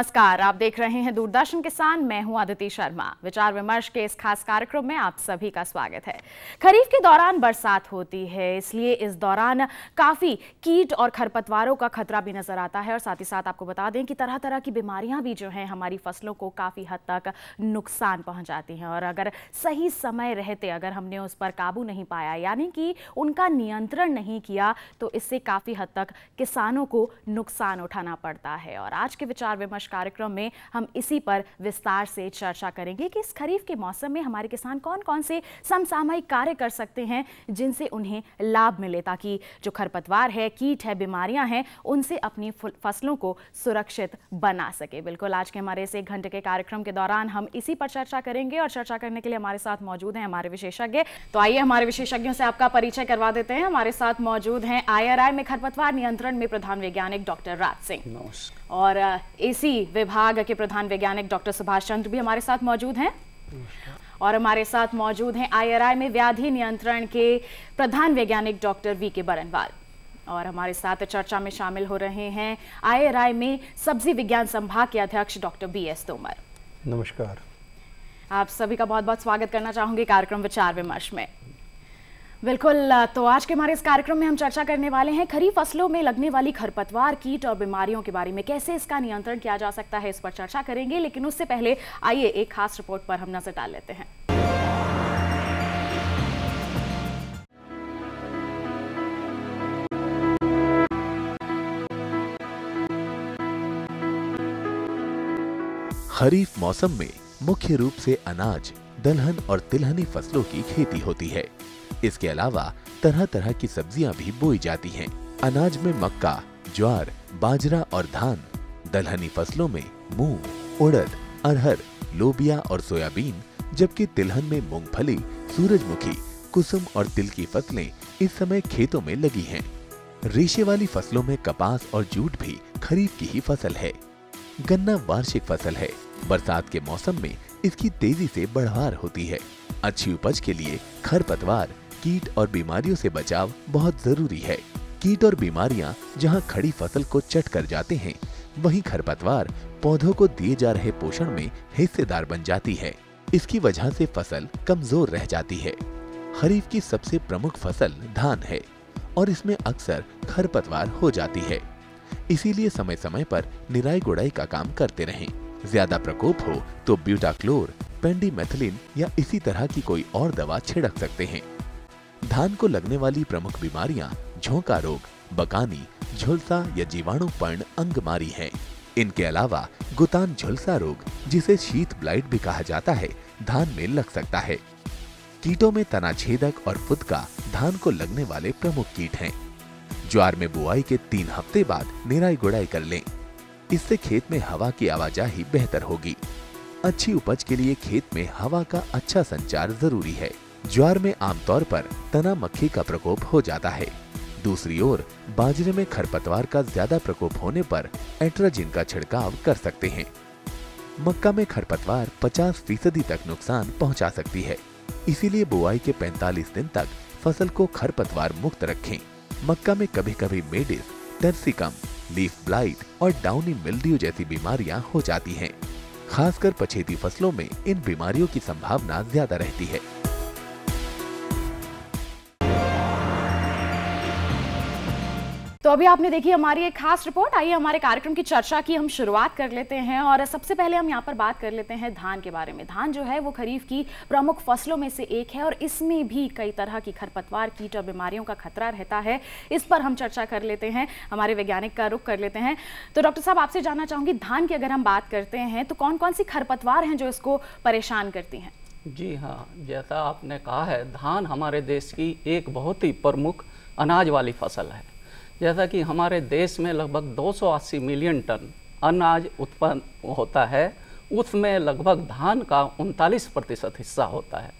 नमस्कार, आप देख रहे हैं दूरदर्शन किसान। मैं हूँ अदिति शर्मा। विचार विमर्श के इस खास कार्यक्रम में आप सभी का स्वागत है। खरीफ के दौरान बरसात होती है, इसलिए इस दौरान काफ़ी कीट और खरपतवारों का खतरा भी नज़र आता है। और साथ ही साथ आपको बता दें कि तरह तरह की बीमारियाँ भी जो हैं हमारी फ़सलों को काफ़ी हद तक नुकसान पहुंचाती हैं। और अगर सही समय रहते, अगर हमने उस पर काबू नहीं पाया, यानी कि उनका नियंत्रण नहीं किया तो इससे काफ़ी हद तक किसानों को नुकसान उठाना पड़ता है। और आज के विचार विमर्श कार्यक्रम में हम इसी पर विस्तार से चर्चा करेंगे कि इस खरीफ के मौसम में हमारे किसान कौन कौन से समसामयिक कार्य कर सकते हैं, जिनसे उन्हें लाभ मिले ताकि जो खरपतवार है, कीट है, बीमारियाँ हैं, उनसे अपनी फ़सलों को सुरक्षित बना सके। बिल्कुल, आज के हमारे इस एक घंटे के कार्यक्रम के दौरान हम इसी पर चर्चा करेंगे और चर्चा करने के लिए हमारे साथ मौजूद हैं हमारे विशेषज्ञ। तो आइए हमारे विशेषज्ञों से आपका परिचय करवा देते हैं। हमारे साथ मौजूद हैं आईआरआई में खरपतवार नियंत्रण में प्रधान वैज्ञानिक डॉक्टर राज सिंह। और एसी विभाग के प्रधान वैज्ञानिक डॉक्टर सुभाष चंद्र भी हमारे साथ मौजूद हैं। और हमारे साथ मौजूद हैं आईआरआई में व्याधि नियंत्रण के प्रधान वैज्ञानिक डॉक्टर वी के बरनवाल। और हमारे साथ चर्चा में शामिल हो रहे हैं आईआरआई में सब्ज़ी विज्ञान संभाग के अध्यक्ष डॉक्टर बी एस तोमर। नमस्कार। आप सभी का बहुत बहुत स्वागत करना चाहूँगी कार्यक्रम विचार विमर्श में। बिल्कुल तो आज के हमारे इस कार्यक्रम में हम चर्चा करने वाले हैं खरीफ फ़सलों में लगने वाली खरपतवार, कीट और बीमारियों के बारे में। कैसे इसका नियंत्रण किया जा सकता है इस पर चर्चा करेंगे, लेकिन उससे पहले आइए एक खास रिपोर्ट पर हम नज़र डाल लेते हैं। खरीफ मौसम में मुख्य रूप से अनाज, दलहन और तिलहनी फ़सलों की खेती होती है। इसके अलावा तरह तरह की सब्ज़ियाँ भी बोई जाती हैं। अनाज में मक्का, ज्वार, बाजरा और धान दलहनी फ़सलों में मूंग, उड़द, अरहर, लोबिया और सोयाबीन, जबकि तिलहन में मूंगफली, सूरजमुखी, कुसुम और तिल की फ़सलें इस समय खेतों में लगी हैं। रेशे वाली फ़सलों में कपास और जूट भी खरीफ की ही फ़सल है गन्ना वार्षिक फ़सल है बरसात के मौसम में इसकी तेज़ी से बढ़वार होती है अच्छी उपज के लिए खरपतवार कीट और बीमारियों से बचाव बहुत ज़रूरी है। कीट और बीमारियाँ जहाँ खड़ी फ़सल को चट कर जाते हैं, वहीं खरपतवार पौधों को दिए जा रहे पोषण में हिस्सेदार बन जाती है। इसकी वजह से फ़सल कमज़ोर रह जाती है। खरीफ की सबसे प्रमुख फ़सल धान है और इसमें अक्सर खरपतवार हो जाती है। इसीलिए समय समय पर निराई गुड़ाई का काम करते रहें। ज़्यादा प्रकोप हो तो ब्यूटाक्लोर, पेंडीमेथिलिन या इसी तरह की कोई और दवा छिड़क सकते हैं। धान को लगने वाली प्रमुख बीमारियाँ, झोंका रोग, बकानी, झुलसा या जीवाणुपर्ण अंगमारी है। इनके अलावा गुतान झुलसा रोग, जिसे शीत ब्लाइट भी कहा जाता है, धान में लग सकता है। कीटों में तना छेदक और फुदका धान को लगने वाले प्रमुख कीट हैं। ज्वार में बुआई के तीन हफ़्ते बाद निराई गुड़ाई कर लें। इससे खेत में हवा की आवाजाही बेहतर होगी। अच्छी उपज के लिए खेत में हवा का अच्छा संचार ज़रूरी है। ज्वार में आमतौर पर तना मक्खी का प्रकोप हो जाता है। दूसरी ओर, बाजरे में खरपतवार का ज़्यादा प्रकोप होने पर एट्राजिन का छिड़काव कर सकते हैं। मक्का में खरपतवार 50 फ़ीसदी तक नुकसान पहुँचा सकती है। इसीलिए बुआई के 45 दिन तक फ़सल को खरपतवार मुक्त रखें। मक्का में कभी कभी मेडिस टेर्सिकम लीफ ब्लाइट और डाउनी मिल्ड्यू जैसी बीमारियाँ हो जाती हैं। खासकर पछेती फ़सलों में इन बीमारियों की संभावना ज़्यादा रहती है। तो अभी आपने देखी हमारी एक खास रिपोर्ट आइए हमारे कार्यक्रम की चर्चा की, हम शुरुआत कर लेते हैं और सबसे पहले हम यहाँ पर बात कर लेते हैं धान के बारे में। धान जो है वो खरीफ की प्रमुख फ़सलों में से एक है और इसमें भी कई तरह की खरपतवार, कीट और बीमारियों का खतरा रहता है। इस पर हम चर्चा कर लेते हैं, हमारे वैज्ञानिक का रुख कर लेते हैं। तो डॉक्टर साहब, आपसे जानना चाहूँगी, धान की अगर हम बात करते हैं तो कौन कौन सी खरपतवार हैं जो इसको परेशान करती हैं? जी हाँ जैसा आपने कहा है, धान हमारे देश की एक बहुत ही प्रमुख अनाज वाली फ़सल है। जैसा कि हमारे देश में लगभग 280 मिलियन टन अनाज उत्पन्न होता है। उसमें लगभग धान का उनतालीस प्रतिशत हिस्सा होता है।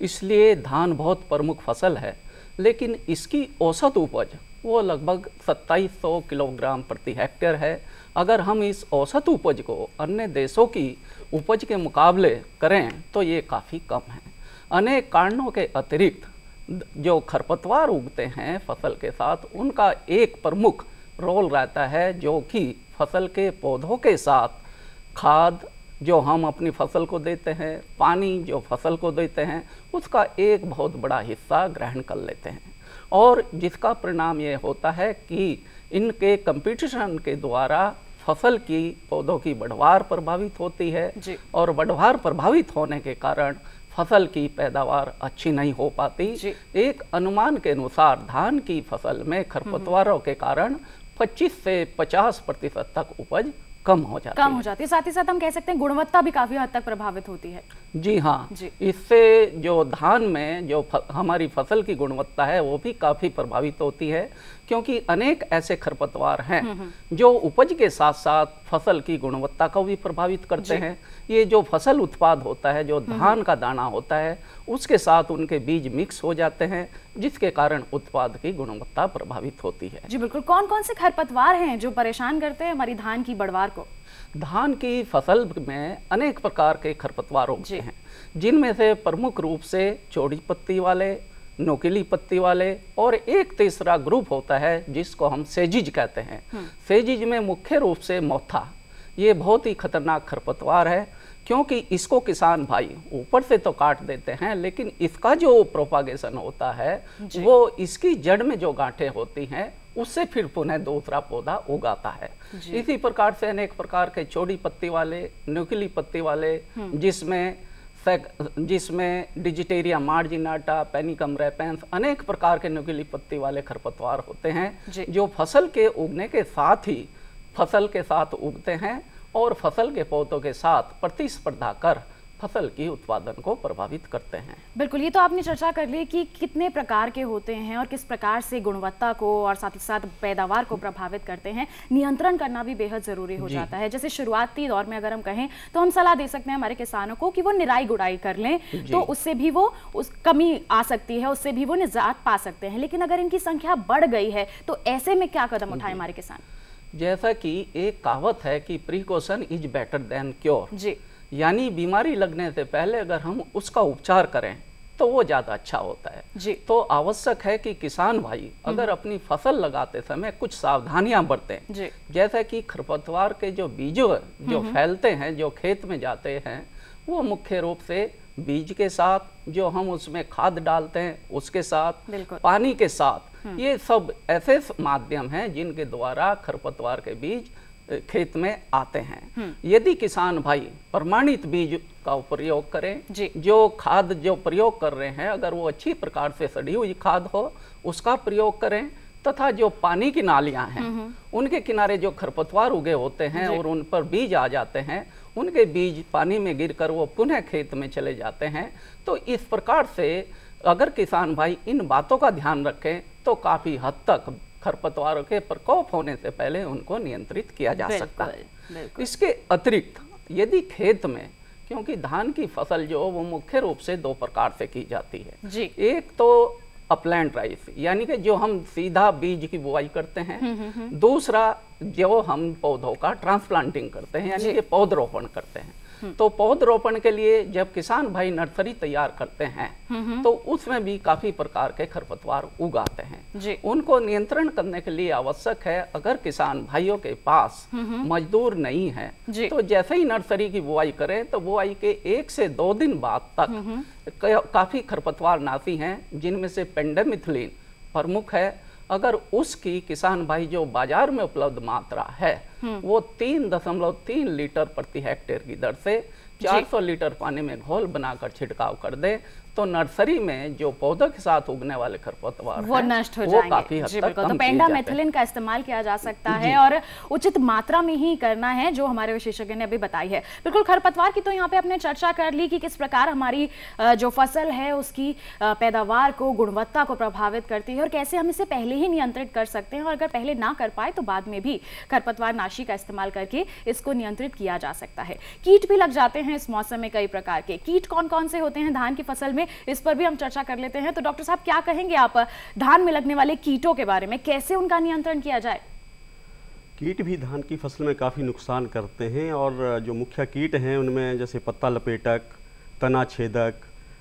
इसलिए धान बहुत प्रमुख फ़सल है, लेकिन इसकी औसत उपज वो लगभग 2700 किलोग्राम प्रति हेक्टेयर है। अगर हम इस औसत उपज को अन्य देशों की उपज के मुकाबले करें तो ये काफ़ी कम है। अनेक कारणों के अतिरिक्त जो खरपतवार उगते हैं फ़सल के साथ उनका एक प्रमुख रोल रहता है जो कि फ़सल के पौधों के साथ। खाद जो हम अपनी फ़सल को देते हैं पानी जो फ़सल को देते हैं उसका एक बहुत बड़ा हिस्सा ग्रहण कर लेते हैं। और जिसका परिणाम ये होता है कि इनके कंपटीशन के द्वारा फ़सल की पौधों की बढ़वार प्रभावित होती है और बढ़वार प्रभावित होने के कारण फ़सल की पैदावार अच्छी नहीं हो पाती। एक अनुमान के अनुसार धान की फ़सल में खरपतवारों के कारण 25 से 50 प्रतिशत तक उपज कम हो जाती कम हो जाती है। साथ ही साथ हम कह सकते हैं गुणवत्ता भी काफ़ी हद तक प्रभावित होती है। जी हाँ। जी। इससे जो धान में जो फ, हमारी फ़सल की गुणवत्ता है वो भी काफ़ी प्रभावित होती है। क्योंकि अनेक ऐसे खरपतवार हैं जो उपज के साथ साथ फ़सल की गुणवत्ता को भी प्रभावित करते हैं। ये जो फ़सल उत्पाद होता है जो धान का दाना होता है उसके साथ उनके बीज मिक्स हो जाते हैं जिसके कारण उत्पाद की गुणवत्ता प्रभावित होती है। जी बिल्कुल। कौन कौन से खरपतवार हैं जो परेशान करते हैं हमारी धान की बढ़वार को? धान की फ़सल में अनेक प्रकार के खरपतवार होते हैं जिनमें से प्रमुख रूप से चौड़ी पत्ती वाले नोकीली पत्ती वाले और एक तीसरा ग्रुप होता है जिसको हम सेजिज कहते हैं। सेजिज में मुख्य रूप से मोथा ये बहुत ही खतरनाक खरपतवार है क्योंकि इसको किसान भाई ऊपर से तो काट देते हैं लेकिन इसका जो प्रोपागेशन होता है वो इसकी जड़ में जो गांठें होती हैं उससे फिर पुनः दूसरा पौधा उगाता है। इसी प्रकार से अनेक प्रकार के चौड़ी पत्ती वाले न्यूक्ली पत्ती वाले जिसमें सैक- जिसमें डिजिटेरिया मार्जिनाटा पेनिकम रेपेंस अनेक प्रकार के नुकीली पत्ती वाले खरपतवार होते हैं जो फ़सल के उगने के साथ ही फ़सल के साथ उगते हैं और फ़सल के पौधों के साथ प्रतिस्पर्धा कर फ़सल की उत्पादन को प्रभावित करते हैं। बिल्कुल ये तो आपने चर्चा कर ली कि कितने प्रकार के होते हैं और किस प्रकार से गुणवत्ता को और साथ ही साथ पैदावार को प्रभावित करते हैं। नियंत्रण करना भी बेहद ज़रूरी हो जाता है। जैसे शुरुआती दौर में अगर हम कहें तो हम सलाह दे सकते हैं हमारे किसानों को कि वो निराई गुड़ाई कर लें तो उससे भी वो उस कमी आ सकती है उससे भी वो निजात पा सकते हैं। लेकिन अगर इनकी संख्या बढ़ गई है तो ऐसे में क्या कदम उठाए हमारे किसान? जैसा कि एक कहावत है कि precaution is better than cure. जी। यानी बीमारी लगने से पहले अगर हम उसका उपचार करें तो वो ज़्यादा अच्छा होता है। जी। तो आवश्यक है कि किसान भाई अगर अपनी फ़सल लगाते समय कुछ सावधानियाँ बरतें। जी। जैसा कि खरपतवार के जो बीजों जो फैलते हैं जो खेत में जाते हैं वो मुख्य रूप से बीज के साथ जो हम उसमें खाद डालते हैं उसके साथ पानी के साथ ये सब ऐसे माध्यम हैं जिनके द्वारा खरपतवार के बीज खेत में आते हैं। यदि किसान भाई प्रमाणित बीज का प्रयोग करें जो। खाद जो प्रयोग कर रहे हैं अगर वो अच्छी प्रकार से सड़ी हुई खाद हो उसका प्रयोग करें तथा जो पानी की नालियाँ हैं उनके किनारे जो खरपतवार उगे होते हैं और उन पर बीज आ जाते हैं उनके बीज पानी में गिरकर वो पुनः खेत में चले जाते हैं। तो इस प्रकार से अगर किसान भाई इन बातों का ध्यान रखें तो काफ़ी हद तक खरपतवारों के प्रकोप होने से पहले उनको नियंत्रित किया जा सकता है। इसके अतिरिक्त यदि खेत में क्योंकि धान की फ़सल जो वो मुख्य रूप से दो प्रकार से की जाती है। जी। एक तो अपलैंड राइस यानी कि जो हम सीधा बीज की बुआई करते हैं। दूसरा जो हम पौधों का ट्रांसप्लांटिंग करते हैं यानी कि पौधरोपण करते हैं। तो पौधरोपण के लिए जब किसान भाई नर्सरी तैयार करते हैं तो उसमें भी काफ़ी प्रकार के खरपतवार उगाते हैं। जी। उनको नियंत्रण करने के लिए आवश्यक है अगर किसान भाइयों के पास मजदूर नहीं है तो जैसे ही नर्सरी की बुआई करें तो बुआई के एक से दो दिन बाद तक काफ़ी खरपतवार नासी हैं जिनमें से पेंडेमिथिलीन प्रमुख है अगर उसकी किसान भाई जो बाज़ार में उपलब्ध मात्रा है वो तीन दशमलव तीन लीटर प्रति हेक्टेयर की दर से 400 लीटर पानी में घोल बनाकर छिड़काव कर दे तो नर्सरी में जो पौधों के साथ उगने वाले खरपतवार वो नष्ट हो वो काफ़ी हद तक तो पेंडा मेथिलिन का इस्तेमाल किया जा सकता है और उचित मात्रा में ही करना है जो हमारे विशेषज्ञ ने अभी बताई है। बिल्कुल खरपतवार की तो यहाँ पे आपने चर्चा कर ली कि किस प्रकार हमारी जो फ़सल है उसकी पैदावार को गुणवत्ता को प्रभावित करती है और कैसे हम इसे पहले ही नियंत्रित कर सकते हैं और अगर पहले ना कर पाए तो बाद में भी खरपतवार नाशी का इस्तेमाल करके इसको नियंत्रित किया जा सकता है। कीट भी लग जाते हैं इस मौसम में कई प्रकार के। कीट कौन कौन से होते हैं? धान की फ़सल में इस पर भी हम चर्चा कर लेते हैं। तो डॉक्टर साहब, क्या कहेंगे आप, धान में लगने वाले कीटों के बारे में? कैसे उनका नियंत्रण किया जाए? कीट भी धान की फ़सल में काफ़ी नुकसान करते हैं और जो मुख्य कीट हैं उनमें जैसे पत्ता लपेटक, तना छेदक,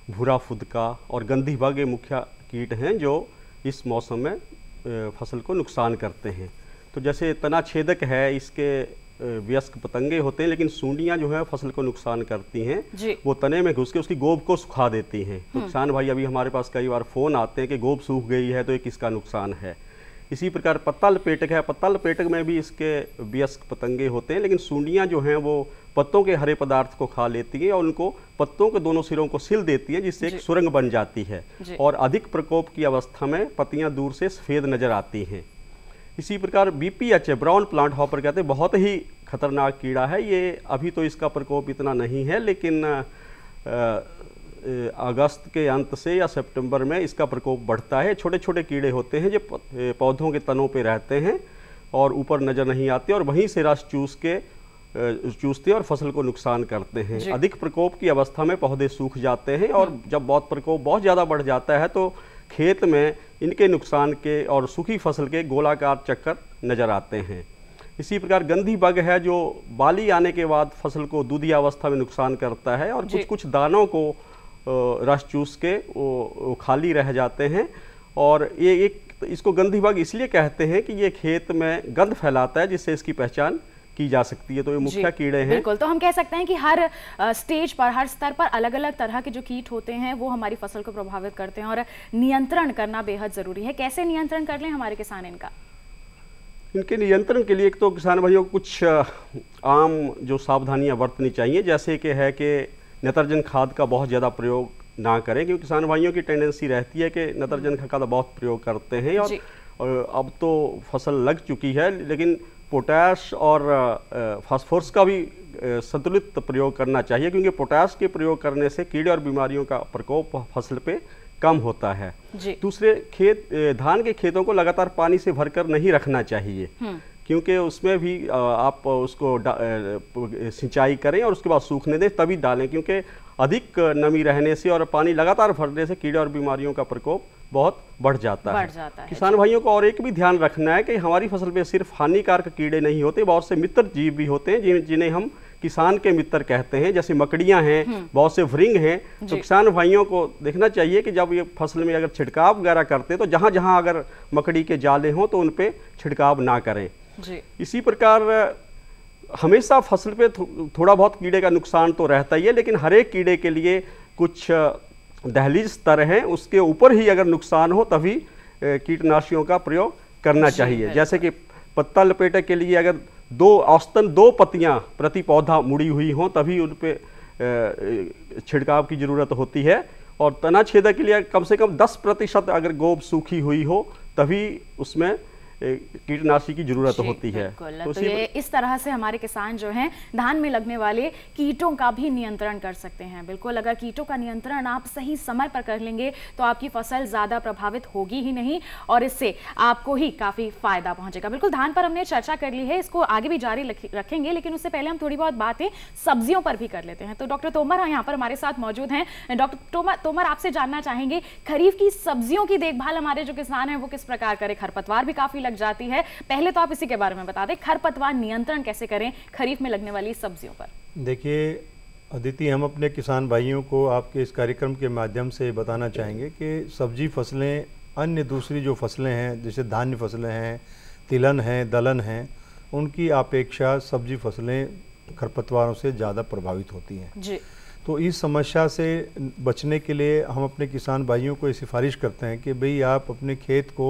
भूरा फुदका और गंधी बाग मुख्य कीट हैं जो इस मौसम में फ़सल को नुकसान करते हैं। तो जैसे तना छेदक है, इसके व्यस्क पतंगे होते हैं लेकिन सूंडियाँ जो है फ़सल को नुकसान करती हैं। वो तने में घुस के उसकी गोब को सुखा देती हैं। तो किसान भाई अभी हमारे पास कई बार फ़ोन आते हैं कि गोब सूख गई है तो ये किसका नुकसान है? इसी प्रकार पत्ता लपेटक है। पत्ता लपेटक में भी इसके व्यस्क पतंगे होते हैं लेकिन सूंडियाँ जो हैं वो पत्तों के हरे पदार्थ को खा लेती हैं और उनको पत्तों के दोनों सिरों को सिल देती है जिससे एक सुरंग बन जाती है। और अधिक प्रकोप की अवस्था में पत्तियाँ दूर से सफ़ेद नज़र आती हैं। इसी प्रकार बीपीएच ब्राउन प्लांट हॉपर कहते हैं बहुत ही खतरनाक कीड़ा है। ये अभी तो इसका प्रकोप इतना नहीं है लेकिन अगस्त के अंत से या सितंबर में इसका प्रकोप बढ़ता है। छोटे छोटे कीड़े होते हैं जो पौधों के तनों पे रहते हैं और ऊपर नज़र नहीं आते और वहीं से रस चूस के चूसते हैं और फ़सल को नुकसान करते हैं। अधिक प्रकोप की अवस्था में पौधे सूख जाते हैं और जब बहुत प्रकोप बहुत ज़्यादा बढ़ जाता है तो खेत में इनके नुकसान के और सूखी फ़सल के गोलाकार चक्कर नज़र आते हैं। इसी प्रकार गंधी बग है जो बाली आने के बाद फ़सल को दूधी अवस्था में नुकसान करता है और कुछ कुछ दानों को रस चूस के वो, वो खाली रह जाते हैं। और ये एक इसको गंधी बग इसलिए कहते हैं कि ये खेत में गंध फैलाता है जिससे इसकी पहचान की जा सकती है तो ये मुख्य कीड़े हैं। बिल्कुल। तो हम कह सकते हैं कि हर स्टेज पर हर स्तर पर अलग अलग तरह के जो कीट होते हैं वो हमारी फ़सल को प्रभावित करते हैं और नियंत्रण करना बेहद ज़रूरी है। कैसे नियंत्रण कर लें हमारे किसान इनका? इनके नियंत्रण के लिए एक तो किसान भाइयों को कुछ आम जो सावधानियाँ बरतनी चाहिए जैसे कि है कि नत्रजन खाद का बहुत ज़्यादा प्रयोग ना करें क्योंकि किसान भाइयों की टेंडेंसी रहती है कि नत्रजन खाद का बहुत प्रयोग करते हैं और और अब तो फ़सल लग चुकी है लेकिन पोटैश और फास्फोरस का भी संतुलित प्रयोग करना चाहिए क्योंकि पोटैश के प्रयोग करने से कीड़े और बीमारियों का प्रकोप फ़सल पे कम होता है। दूसरे खेत धान के खेतों को लगातार पानी से भरकर नहीं रखना चाहिए। हम्म। क्योंकि उसमें भी आप उसको सिंचाई करें और उसके बाद सूखने दें तभी डालें क्योंकि अधिक नमी रहने से और पानी लगातार भरने से कीड़े और बीमारियों का प्रकोप बहुत बढ़ जाता बढ़ है। जाता है, किसान भाइयों को और एक भी ध्यान रखना है कि हमारी फ़सल में सिर्फ़ हानिकारक कीड़े नहीं होते बहुत से मित्र जीव भी होते हैं जिन- जिन्हें हम किसान के मित्र कहते हैं जैसे मकड़ियाँ हैं बहुत से भृंग हैं। तो किसान भाइयों को देखना चाहिए कि जब ये फ़सल में अगर छिड़काव वगैरह करते हैं तो जहाँ जहाँ अगर मकड़ी के जाले हों तो उन पे छिड़काव ना करें। जी। इसी प्रकार हमेशा फ़सल पे थो, थोड़ा बहुत कीड़े का नुकसान तो रहता ही है लेकिन हर एक कीड़े के लिए कुछ दहलीज स्तर हैं उसके ऊपर ही अगर नुकसान हो तभी कीटनाशियों का प्रयोग करना चाहिए। जैसे कि पत्ता लपेटे के लिए अगर दो औसतन दो पत्तियाँ प्रति पौधा मुड़ी हुई हों तभी उन पर छिड़काव की ज़रूरत होती है। और तना छेदक के लिए कम से कम 10 प्रतिशत अगर गोब सूखी हुई हो तभी उसमें कीटनाशी की ज़रूरत होती है। तो तो ये इस तरह से हमारे किसान जो हैं धान में लगने वाले कीटों का भी नियंत्रण कर सकते हैं। बिल्कुल अगर कीटों का नियंत्रण आप सही समय पर कर लेंगे तो आपकी फ़सल ज़्यादा प्रभावित होगी ही नहीं और इससे आपको ही काफ़ी फ़ायदा पहुंचेगा। बिल्कुल धान पर हमने चर्चा कर ली है इसको आगे भी जारी रख- रखेंगे लेकिन उससे पहले हम थोड़ी बहुत बातें सब्जियों पर भी कर लेते हैं। तो डॉक्टर तोमर यहाँ पर हमारे साथ मौजूद हैं। डॉक्टर तोमर आपसे जानना चाहेंगे खरीफ की सब्जियों की देखभाल हमारे जो किसान हैं वो किस प्रकार करें? खरपतवार भी काफ़ी लग जाती है। पहले तो आप इसी के बारे में बता दें खरपतवार नियंत्रण कैसे करें खरीफ में लगने वाली सब्जियों पर? देखिए अदिति हम अपने किसान भाइयों को आपके इस कार्यक्रम के माध्यम से बताना चाहेंगे कि सब्ज़ी फ़सलें अन्य दूसरी जो फ़सलें हैं जैसे धान्य फ़सलें हैं तिलहन हैं दलहन हैं उनकी अपेक्षा सब्ज़ी फ़सलें खरपतवारों से ज़्यादा प्रभावित होती हैं। जी। तो इस समस्या से बचने के लिए हम अपने किसान भाइयों को ये सिफारिश करते हैं कि भाई आप अपने खेत को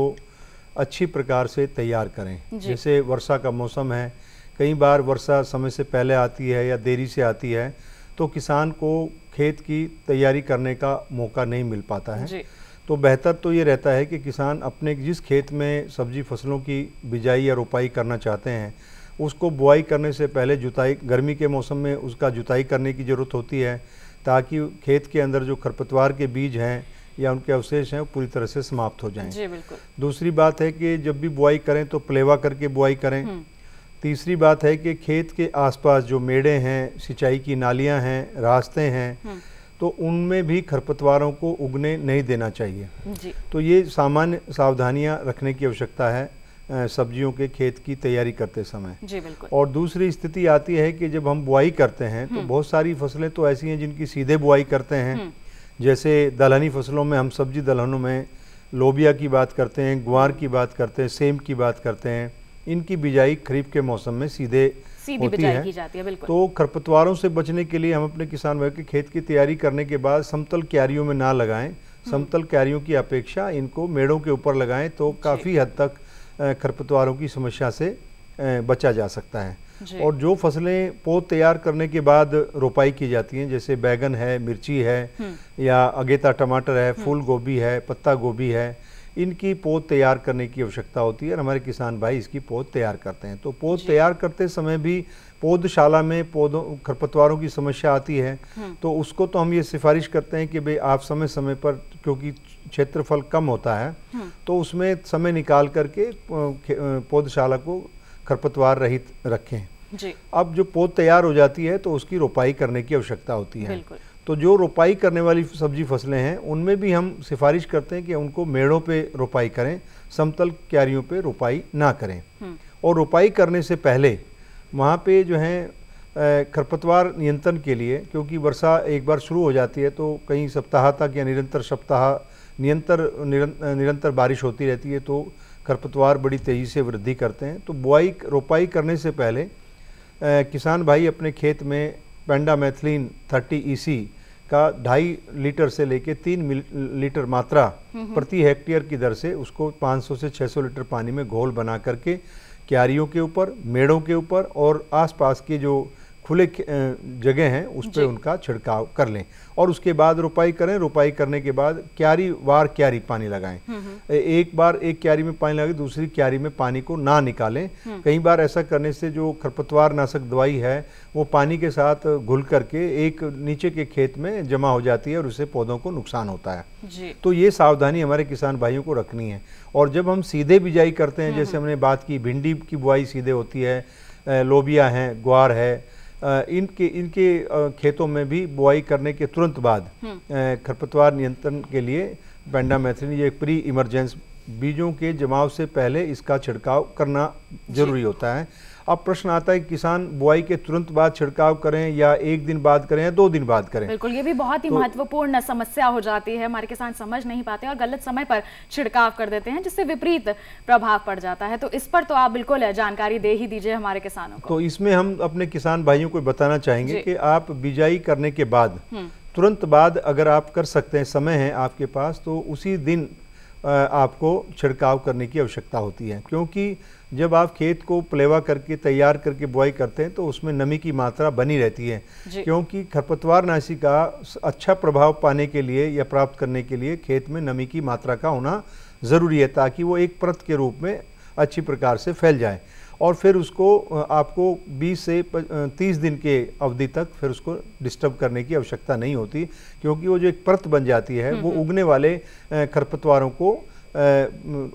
अच्छी प्रकार से तैयार करें। जैसे वर्षा का मौसम है कई बार वर्षा समय से पहले आती है या देरी से आती है तो किसान को खेत की तैयारी करने का मौका नहीं मिल पाता है। तो बेहतर तो ये रहता है कि किसान अपने जिस खेत में सब्ज़ी फ़सलों की बिजाई या रोपाई करना चाहते हैं उसको बुआई करने से पहले जुताई गर्मी के मौसम में उसका जुताई करने की ज़रूरत होती है ताकि खेत के अंदर जो खरपतवार के बीज हैं या उनके अवशेष हैं वो पूरी तरह से समाप्त हो जाएँ। जी बिल्कुल। दूसरी बात है कि जब भी बुआई करें तो प्लेवा करके बुआई करें। तीसरी बात है कि खेत के आसपास जो मेड़े हैं सिंचाई की नालियाँ हैं रास्ते हैं तो उनमें भी खरपतवारों को उगने नहीं देना चाहिए। जी। तो ये सामान्य सावधानियाँ रखने की आवश्यकता है सब्जियों के खेत की तैयारी करते समय। जी बिल्कुल। और दूसरी स्थिति आती है कि जब हम बुआई करते हैं तो बहुत सारी फ़सलें तो ऐसी हैं जिनकी सीधे बुआई करते हैं। जैसे दलहनी फ़सलों में हम सब्ज़ी दलहनों में लोबिया की बात करते हैं ग्वार की बात करते हैं सेम की बात करते हैं इनकी बिजाई खरीफ के मौसम में सीधे सीधी होती बिजाई है की जाती है, बिल्कुल। तो खरपतवारों से बचने के लिए हम अपने किसान भाई के खेत की तैयारी करने के बाद समतल क्यारियों में ना लगाएँ हम्म। समतल क्यारियों की अपेक्षा इनको मेड़ों के ऊपर लगाएँ तो काफ़ी हद तक खरपतवारों की समस्या से बचा जा सकता है। और जो फ़सलें पौध तैयार करने के बाद रोपाई की जाती हैं जैसे बैगन है मिर्ची है हम्म। या अगेता टमाटर है फूल गोभी है पत्ता गोभी है इनकी पौध तैयार करने की आवश्यकता होती है और हमारे किसान भाई इसकी पौध तैयार करते हैं तो पौध तैयार करते समय भी पौधशाला में पौधों खरपतवारों की समस्या आती है हम्म। तो उसको तो हम ये सिफारिश करते हैं कि भाई आप समय समय पर क्योंकि क्षेत्रफल कम होता है हम्म। तो उसमें समय निकाल करके पौधशाला को खरपतवार रहित रखें। जी। अब जो पौध तैयार हो जाती है तो उसकी रोपाई करने की आवश्यकता होती है। तो जो रोपाई करने वाली सब्ज़ी फ़सलें हैं उनमें भी हम सिफारिश करते हैं कि उनको मेड़ों पे रोपाई करें समतल क्यारियों पे रोपाई ना करें। हम्म। और रोपाई करने से पहले वहाँ पे जो है खरपतवार नियंत्रण के लिए क्योंकि वर्षा एक बार शुरू हो जाती है तो कई सप्ताह तक या निरंतर सप्ताह निरंतर निरंतर बारिश होती रहती है तो खरपतवार बड़ी तेज़ी से वृद्धि करते हैं। तो बुआई रोपाई करने से पहले किसान भाई अपने खेत में पेंडामेथिलीन 30 ईसी का ढाई लीटर से लेके तीन लीटर मात्रा प्रति हेक्टेयर की दर से उसको 500 से 600 लीटर पानी में घोल बना करके क्यारियों के ऊपर मेड़ों के ऊपर और आसपास के जो खुले जगह हैं उस पर उनका छिड़काव कर लें। और उसके बाद रोपाई करें। रोपाई करने के बाद क्यारी वार क्यारी पानी लगाएँ। एक बार एक क्यारी में पानी लगाए दूसरी क्यारी में पानी को ना निकालें। कई बार ऐसा करने से जो खरपतवार नाशक दवाई है वो पानी के साथ घुल करके एक नीचे के खेत में जमा हो जाती है और उससे पौधों को नुकसान होता है। जी। तो ये सावधानी हमारे किसान भाइयों को रखनी है। और जब हम सीधे बिजाई करते हैं जैसे हमने बात की भिंडी की बुआई सीधे होती है लोबिया है ग्वार है इनके इनके खेतों में भी बुआई करने के तुरंत बाद खरपतवार नियंत्रण के लिए पेंडामेथ्रिन ये प्री इमरजेंस बीजों के जमाव से पहले इसका छिड़काव करना ज़रूरी होता है। अब प्रश्न आता है किसान बुआई के तुरंत बाद छिड़काव करें या एक दिन बाद करें या दो दिन बाद करें? बिल्कुल ये भी बहुत ही तो, महत्वपूर्ण समस्या हो जाती है। हमारे किसान समझ नहीं पाते और गलत समय पर छिड़काव कर देते हैं जिससे विपरीत प्रभाव पड़ जाता है। तो इस पर तो आप बिल्कुल जानकारी दे ही दीजिए हमारे किसानों को। तो इसमें हम अपने किसान भाइयों को बताना चाहेंगे कि आप बिजाई करने के बाद तुरंत बाद अगर आप कर सकते हैं समय है आपके पास तो उसी दिन आपको छिड़काव करने की आवश्यकता होती है। क्योंकि जब आप खेत को प्लेवा करके तैयार करके बुआई करते हैं तो उसमें नमी की मात्रा बनी रहती है। क्योंकि खरपतवार नाशी का अच्छा प्रभाव पाने के लिए या प्राप्त करने के लिए खेत में नमी की मात्रा का होना ज़रूरी है ताकि वो एक परत के रूप में अच्छी प्रकार से फैल जाए। और फिर उसको आपको 20 से 30 दिन के अवधि तक फिर उसको डिस्टर्ब करने की आवश्यकता नहीं होती क्योंकि वो जो एक परत बन जाती है वो उगने वाले खरपतवारों को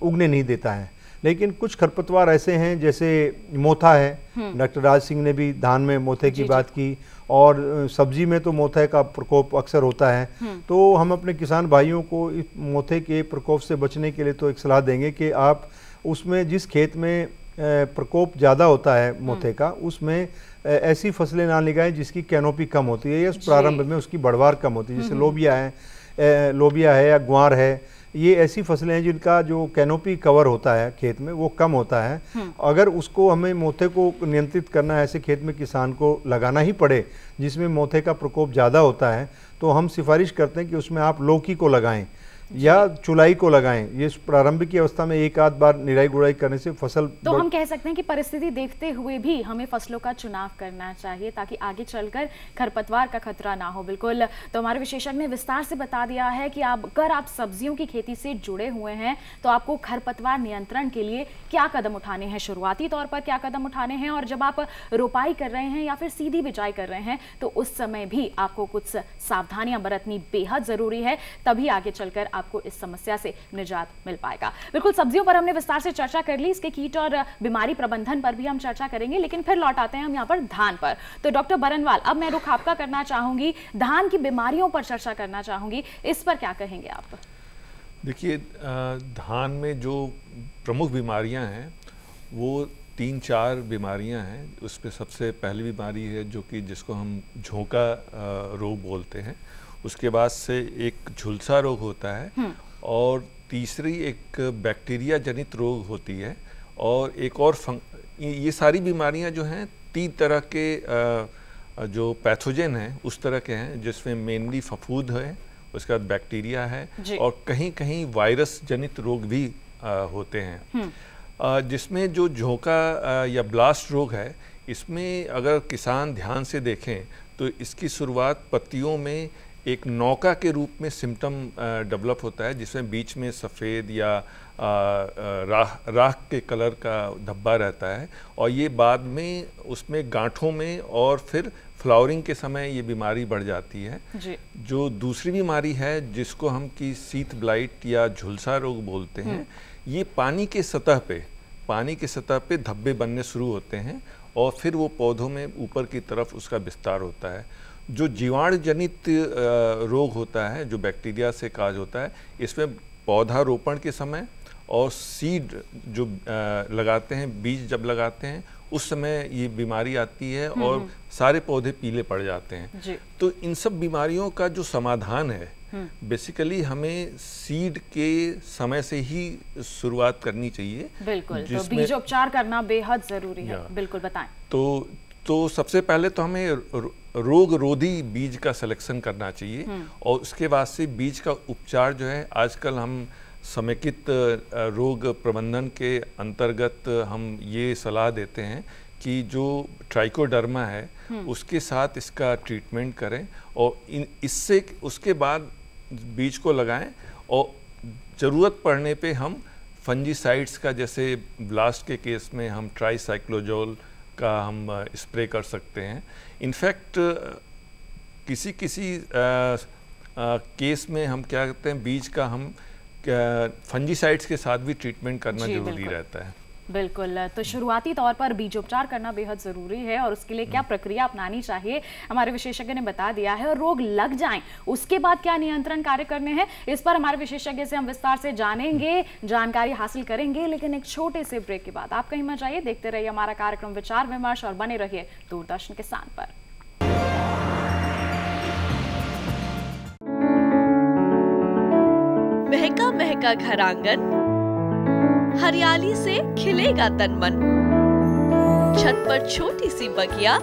उगने नहीं देता है। लेकिन कुछ खरपतवार ऐसे हैं जैसे मोथा है। डॉक्टर राज सिंह ने भी धान में मोथे की बात की और सब्ज़ी में तो मोथे का प्रकोप अक्सर होता है। तो हम अपने किसान भाइयों को इस मोथे के प्रकोप से बचने के लिए तो एक सलाह देंगे कि आप उसमें जिस खेत में प्रकोप ज़्यादा होता है मोथे का उसमें ऐसी फ़सलें ना लगाएँ जिसकी कैनोपी कम होती है या प्रारंभ में उसकी बढ़वार कम होती है। जैसे लोबिया है लोबिया है या ग्वार है ये ऐसी फ़सलें हैं जिनका जो कैनोपी कवर होता है खेत में वो कम होता है। अगर उसको हमें मोथे को नियंत्रित करना है ऐसे खेत में किसान को लगाना ही पड़े जिसमें मोथे का प्रकोप ज़्यादा होता है तो हम सिफारिश करते हैं कि उसमें आप लौकी को लगाएँ। या चुलाई को लगाएँ। ये प्रारंभिक की अवस्था में एक आध बार निराई गुड़ाई करने से फ़सल तो हम कह सकते हैं कि परिस्थिति देखते हुए भी हमें फ़सलों का चुनाव करना चाहिए ताकि आगे चलकर खरपतवार का खतरा ना हो। बिल्कुल तो हमारे विशेषज्ञ ने विस्तार से बता दिया है कि आप अगर आप सब्जियों की खेती से जुड़े हुए हैं तो आपको खरपतवार नियंत्रण के लिए क्या कदम उठाने हैं? शुरुआती तौर पर क्या कदम उठाने हैं? और जब आप रोपाई कर रहे हैं या फिर सीधी बिजाई कर रहे हैं तो उस समय भी आपको कुछ सावधानियाँ बरतनी बेहद ज़रूरी है तभी आगे चलकर आपको इस समस्या से निजात मिल पाएगा। बिल्कुल, सब्जियों पर हमने विस्तार से चर्चा कर ली, इसके कीट और बीमारी प्रबंधन पर भी हम चर्चा करेंगे, लेकिन फिर लौट आते हैं हम यहाँ पर धान पर। तो डॉक्टर बरनवाल, अब मैं रुख आपका करना चाहूँगी, धान की बीमारियों पर चर्चा करना चाहूँगी, इस पर क्या कहेंगे आप? देखिए धान में जो प्रमुख बीमारियाँ हैं, वो तीन चार बीमारियाँ हैं। उसमें सबसे पहली बीमारी है जो कि जिसको हम झोंका रोग बोलते हैं। उसके बाद से एक झुलसा रोग होता है और तीसरी एक बैक्टीरिया जनित रोग होती है और एक और फंग ये सारी बीमारियाँ जो हैं तीन तरह के जो पैथोजन हैं उस तरह के हैं जिसमें मेनली फफूद है उसके बाद बैक्टीरिया है और कहीं कहीं वायरस जनित रोग भी आ, होते हैं। जिसमें जो झोंका या ब्लास्ट रोग है इसमें अगर किसान ध्यान से देखें तो इसकी शुरुआत पत्तियों में एक नौका के रूप में सिम्टम डेवलप होता है जिसमें बीच में सफ़ेद या राह राख के कलर का धब्बा रहता है और ये बाद में उसमें गांठों में और फिर फ्लावरिंग के समय ये बीमारी बढ़ जाती है जी। जो दूसरी बीमारी है जिसको हम कि सीत ब्लाइट या झुलसा रोग बोलते हैं हम्म। ये पानी के सतह पे पानी के सतह पे धब्बे बनने शुरू होते हैं और फिर वो पौधों में ऊपर की तरफ़ उसका विस्तार होता है जो जीवाणु जनित रोग होता है जो बैक्टीरिया से काज होता है इसमें पौधा रोपण के समय और सीड जो लगाते हैं बीज जब लगाते हैं उस समय ये बीमारी आती है हम्म, और हम्म। सारे पौधे पीले पड़ जाते हैं। तो इन सब बीमारियों का जो समाधान है बेसिकली हम्म। हमें सीड के समय से ही शुरुआत करनी चाहिए। बिल्कुल तो बीजोपचार करना बेहद ज़रूरी है। बिल्कुल बताएँ। तो तो सबसे पहले तो हमें रोग रोधी बीज का सिलेक्शन करना चाहिए और उसके बाद से बीज का उपचार जो है आजकल हम समेकित रोग प्रबंधन के अंतर्गत हम ये सलाह देते हैं कि जो ट्राइकोडर्मा है हम्म। उसके साथ इसका ट्रीटमेंट करें और इन इससे उसके बाद बीज को लगाएँ और ज़रूरत पड़ने पे हम फंजीसाइड्स का जैसे ब्लास्ट के केस में हम ट्राईसाइक्लोजोल का हम स्प्रे कर सकते हैं इनफैक्ट किसी किसी केस में हम क्या कहते हैं बीज का हम फंजीसाइड्स के साथ भी ट्रीटमेंट करना ज़रूरी रहता है। बिल्कुल। तो शुरुआती तौर पर बीजोपचार करना बेहद ज़रूरी है और उसके लिए क्या हम्म। प्रक्रिया अपनानी चाहिए हमारे विशेषज्ञ ने बता दिया है। और रोग लग जाएँ उसके बाद क्या नियंत्रण कार्य करने हैं इस पर हमारे विशेषज्ञ से हम विस्तार से जानेंगे जानकारी हासिल करेंगे लेकिन एक छोटे से ब्रेक के बाद आप कहीं मत जाइए देखते रहिए हमारा कार्यक्रम विचार विमर्श और बने रहिए दूरदर्शन के किसान पर। महका महका घर आँगन हरियाली से खिलेगा तन मन। छत पर छोटी सी बगिया,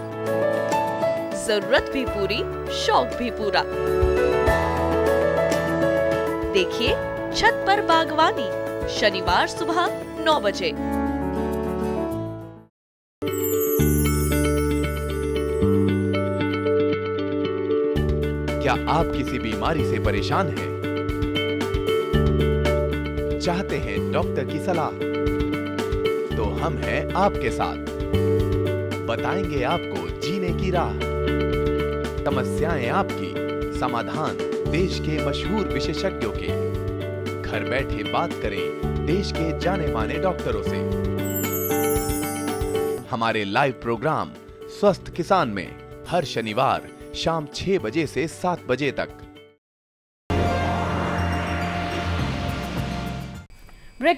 ज़रूरत भी पूरी, शौक भी पूरा। देखिए, छत पर बागवानी, शनिवार सुबह नौ बजे। क्या आप किसी बीमारी से परेशान हैं? चाहते हैं डॉक्टर की सलाह। तो हम हैं आपके साथ। बताएँगे आपको जीने की राह। समस्याएँ आपकी, समाधान देश के मशहूर विशेषज्ञों के। घर बैठे बात करें देश के जाने माने डॉक्टरों से। हमारे लाइव प्रोग्राम स्वस्थ किसान में, हर शनिवार शाम 6 बजे से 7 बजे तक।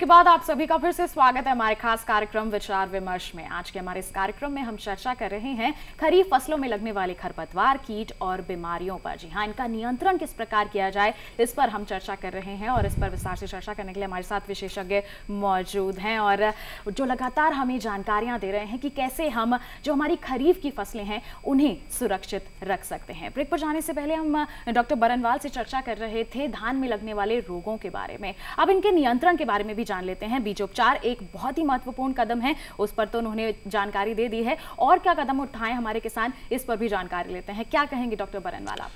के बाद आप सभी का फिर से स्वागत है हमारे खास कार्यक्रम विचार विमर्श में। आज के हमारे इस कार्यक्रम में हम चर्चा कर रहे हैं खरीफ फ़सलों में लगने वाले खरपतवार, कीट और बीमारियों पर। जी हाँ इनका नियंत्रण किस प्रकार किया जाए, इस पर हम चर्चा कर रहे हैं और इस पर विस्तार से चर्चा करने के लिए हमारे साथ विशेषज्ञ मौजूद हैं और जो लगातार हमें जानकारियाँ दे रहे हैं कि कैसे हम जो हमारी खरीफ की फ़सलें हैं, उन्हें सुरक्षित रख सकते हैं। ब्रेक पर जाने से पहले हम, डॉक्टर बरनवाल से चर्चा कर रहे थे धान में लगने वाले रोगों के बारे में। अब इनके नियंत्रण के बारे में भी जान लेते हैं। बीजोपचार एक बहुत ही महत्वपूर्ण कदम है। उस पर तो उन्होंने जानकारी दे दी है। और क्या कदम उठाए हमारे किसान इस पर भी जानकारी लेते हैं। क्या कहेंगे डॉक्टर बरनवाला?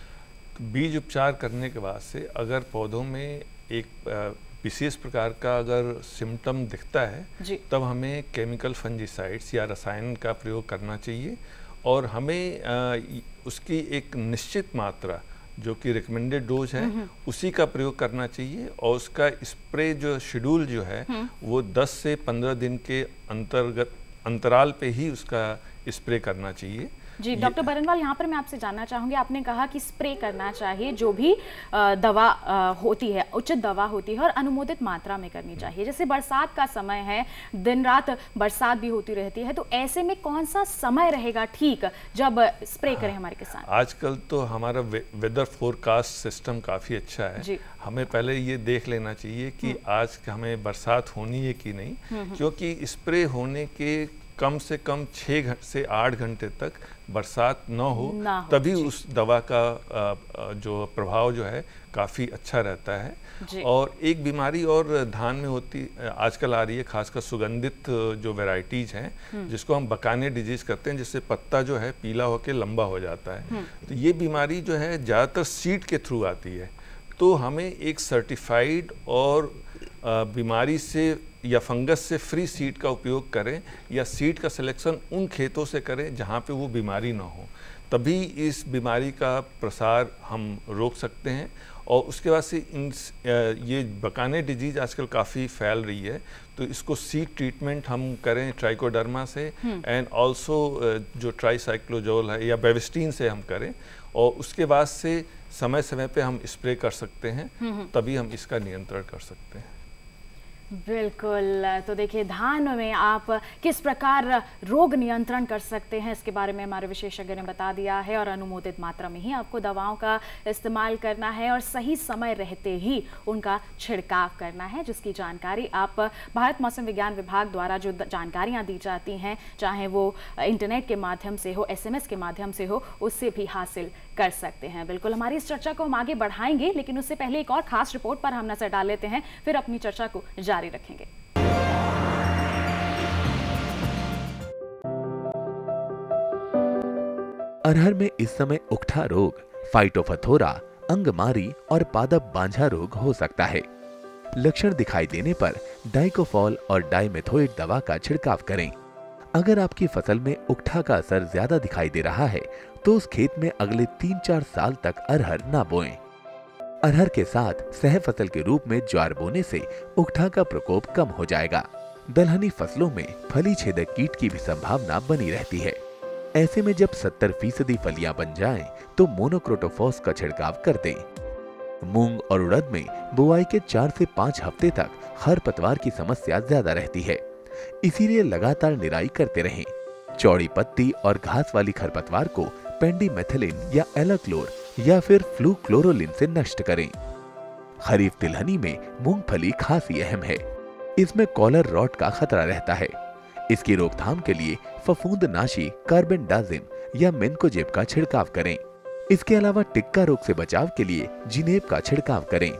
बीज उपचार करने के बाद से अगर पौधों में एक विशेष प्रकार का अगर सिम्टम दिखता है तब हमें केमिकल फंजीसाइड्स या रसायन का प्रयोग करना चाहिए। और हमें उसकी एक निश्चित मात्रा जो कि रिकमेंडेड डोज है उसी का प्रयोग करना चाहिए और उसका स्प्रे जो शेड्यूल जो है वो 10 से 15 दिन के अंतर्गत अंतराल पे ही उसका स्प्रे करना चाहिए। जी डॉक्टर बरनवाल यहाँ पर मैं आपसे जानना चाहूँगी आपने कहा कि स्प्रे करना चाहिए जो भी दवा होती है उचित दवा होती है और अनुमोदित मात्रा में करनी चाहिए जैसे बरसात का समय है दिन रात बरसात भी होती रहती है तो ऐसे में कौन सा समय रहेगा ठीक जब स्प्रे करें हमारे किसान आजकल तो हमारा वेदर फोरकास्ट सिस्टम काफ़ी अच्छा है जी हमें पहले ये देख लेना चाहिए कि हम्म। आज हमें बरसात होनी है कि नहीं हम्म, हम्म। क्योंकि स्प्रे होने के कम से कम छः घंटे से आठ घंटे तक बरसात न हो हो, तभी उस दवा का जो प्रभाव जो है काफ़ी अच्छा रहता है। और एक बीमारी और धान में होती आजकल आ रही है खासकर सुगंधित जो वेराइटीज हैं जिसको हम बकाने डिज़ीज़ करते हैं जिससे पत्ता जो है पीला होकर लंबा हो जाता है। तो ये बीमारी जो है ज़्यादातर सीड के थ्रू आती है। तो हमें एक सर्टिफाइड और बीमारी से या फंगस से फ्री सीड का उपयोग करें या सीड का सिलेक्शन उन खेतों से करें जहाँ पे वो बीमारी ना हो। तभी इस बीमारी का प्रसार हम रोक सकते हैं और उसके बाद से इन ये बकाने डिज़ीज़ आजकल काफ़ी फैल रही है तो इसको सीड ट्रीटमेंट हम करें ट्राइकोडर्मा से एंड ऑल्सो जो ट्राईसाइक्लोजोल है या बेविस्टीन से हम करें और उसके बाद से समय समय पे हम स्प्रे कर सकते हैं तभी हम इसका नियंत्रण कर सकते हैं। बिल्कुल। तो देखिए, धान में आप किस प्रकार रोग नियंत्रण कर सकते हैं, इसके बारे में हमारे विशेषज्ञ ने बता दिया है और अनुमोदित मात्रा में ही आपको दवाओं का इस्तेमाल करना है और सही समय रहते ही उनका छिड़काव करना है, जिसकी जानकारी आप भारत मौसम विज्ञान विभाग द्वारा जो जानकारियाँ दी जाती हैं, चाहे वो इंटरनेट के माध्यम से हो, एसएमएस के माध्यम से हो, उससे भी हासिल कर सकते हैं। बिल्कुल, हमारी इस चर्चा को हम आगे बढ़ाएँगे, लेकिन उससे पहले एक और खास रिपोर्ट पर हम नज़र डाल लेते हैं, फिर अपनी चर्चा को जारी रखेंगे। अरहर में इस समय उकठा रोग फाइटोफथोरा अंगमारी और पादप बांझा रोग हो सकता है। लक्षण दिखाई देने पर डाइकोफॉल और डाइमेथोइड दवा का छिड़काव करें। अगर आपकी फ़सल में उकठा का असर ज़्यादा दिखाई दे रहा है तो उस खेत में अगले तीन चार साल तक अरहर ना बोए। अरहर के साथ सह फ़सल के रूप में ज्वार बोने से उकठा का प्रकोप कम हो जाएगा। दलहनी फ़सलों में फली छेदक कीट की भी संभावना बनी रहती है। ऐसे में जब 70 फ़ीसदी फलियाँ बन जाएँ, तो मोनोक्रोटोफॉस का छिड़काव कर दें। मूंग और उड़द में बुआई के चार से पाँच हफ़्ते तक खरपतवार की समस्या ज़्यादा रहती है। इसीलिए लगातार निराई करते रहें। चौड़ी पत्ती और घास वाली खरपतवार को पेंडीमेथिलिन या एलाक्लोर या फिर फ्लूक्लोरोलिन से नष्ट करें। खरीफ तिलहनी में मूंगफली खासी अहम है। इसमें कॉलर रॉट का खतरा रहता है। इसकी रोकथाम के लिए फफूंद नाशी कार्बेंडाजिम या मेनकोजेब का छिड़काव करें। इसके अलावा टिक्का रोग से बचाव के लिए जिनेब का छिड़काव करें।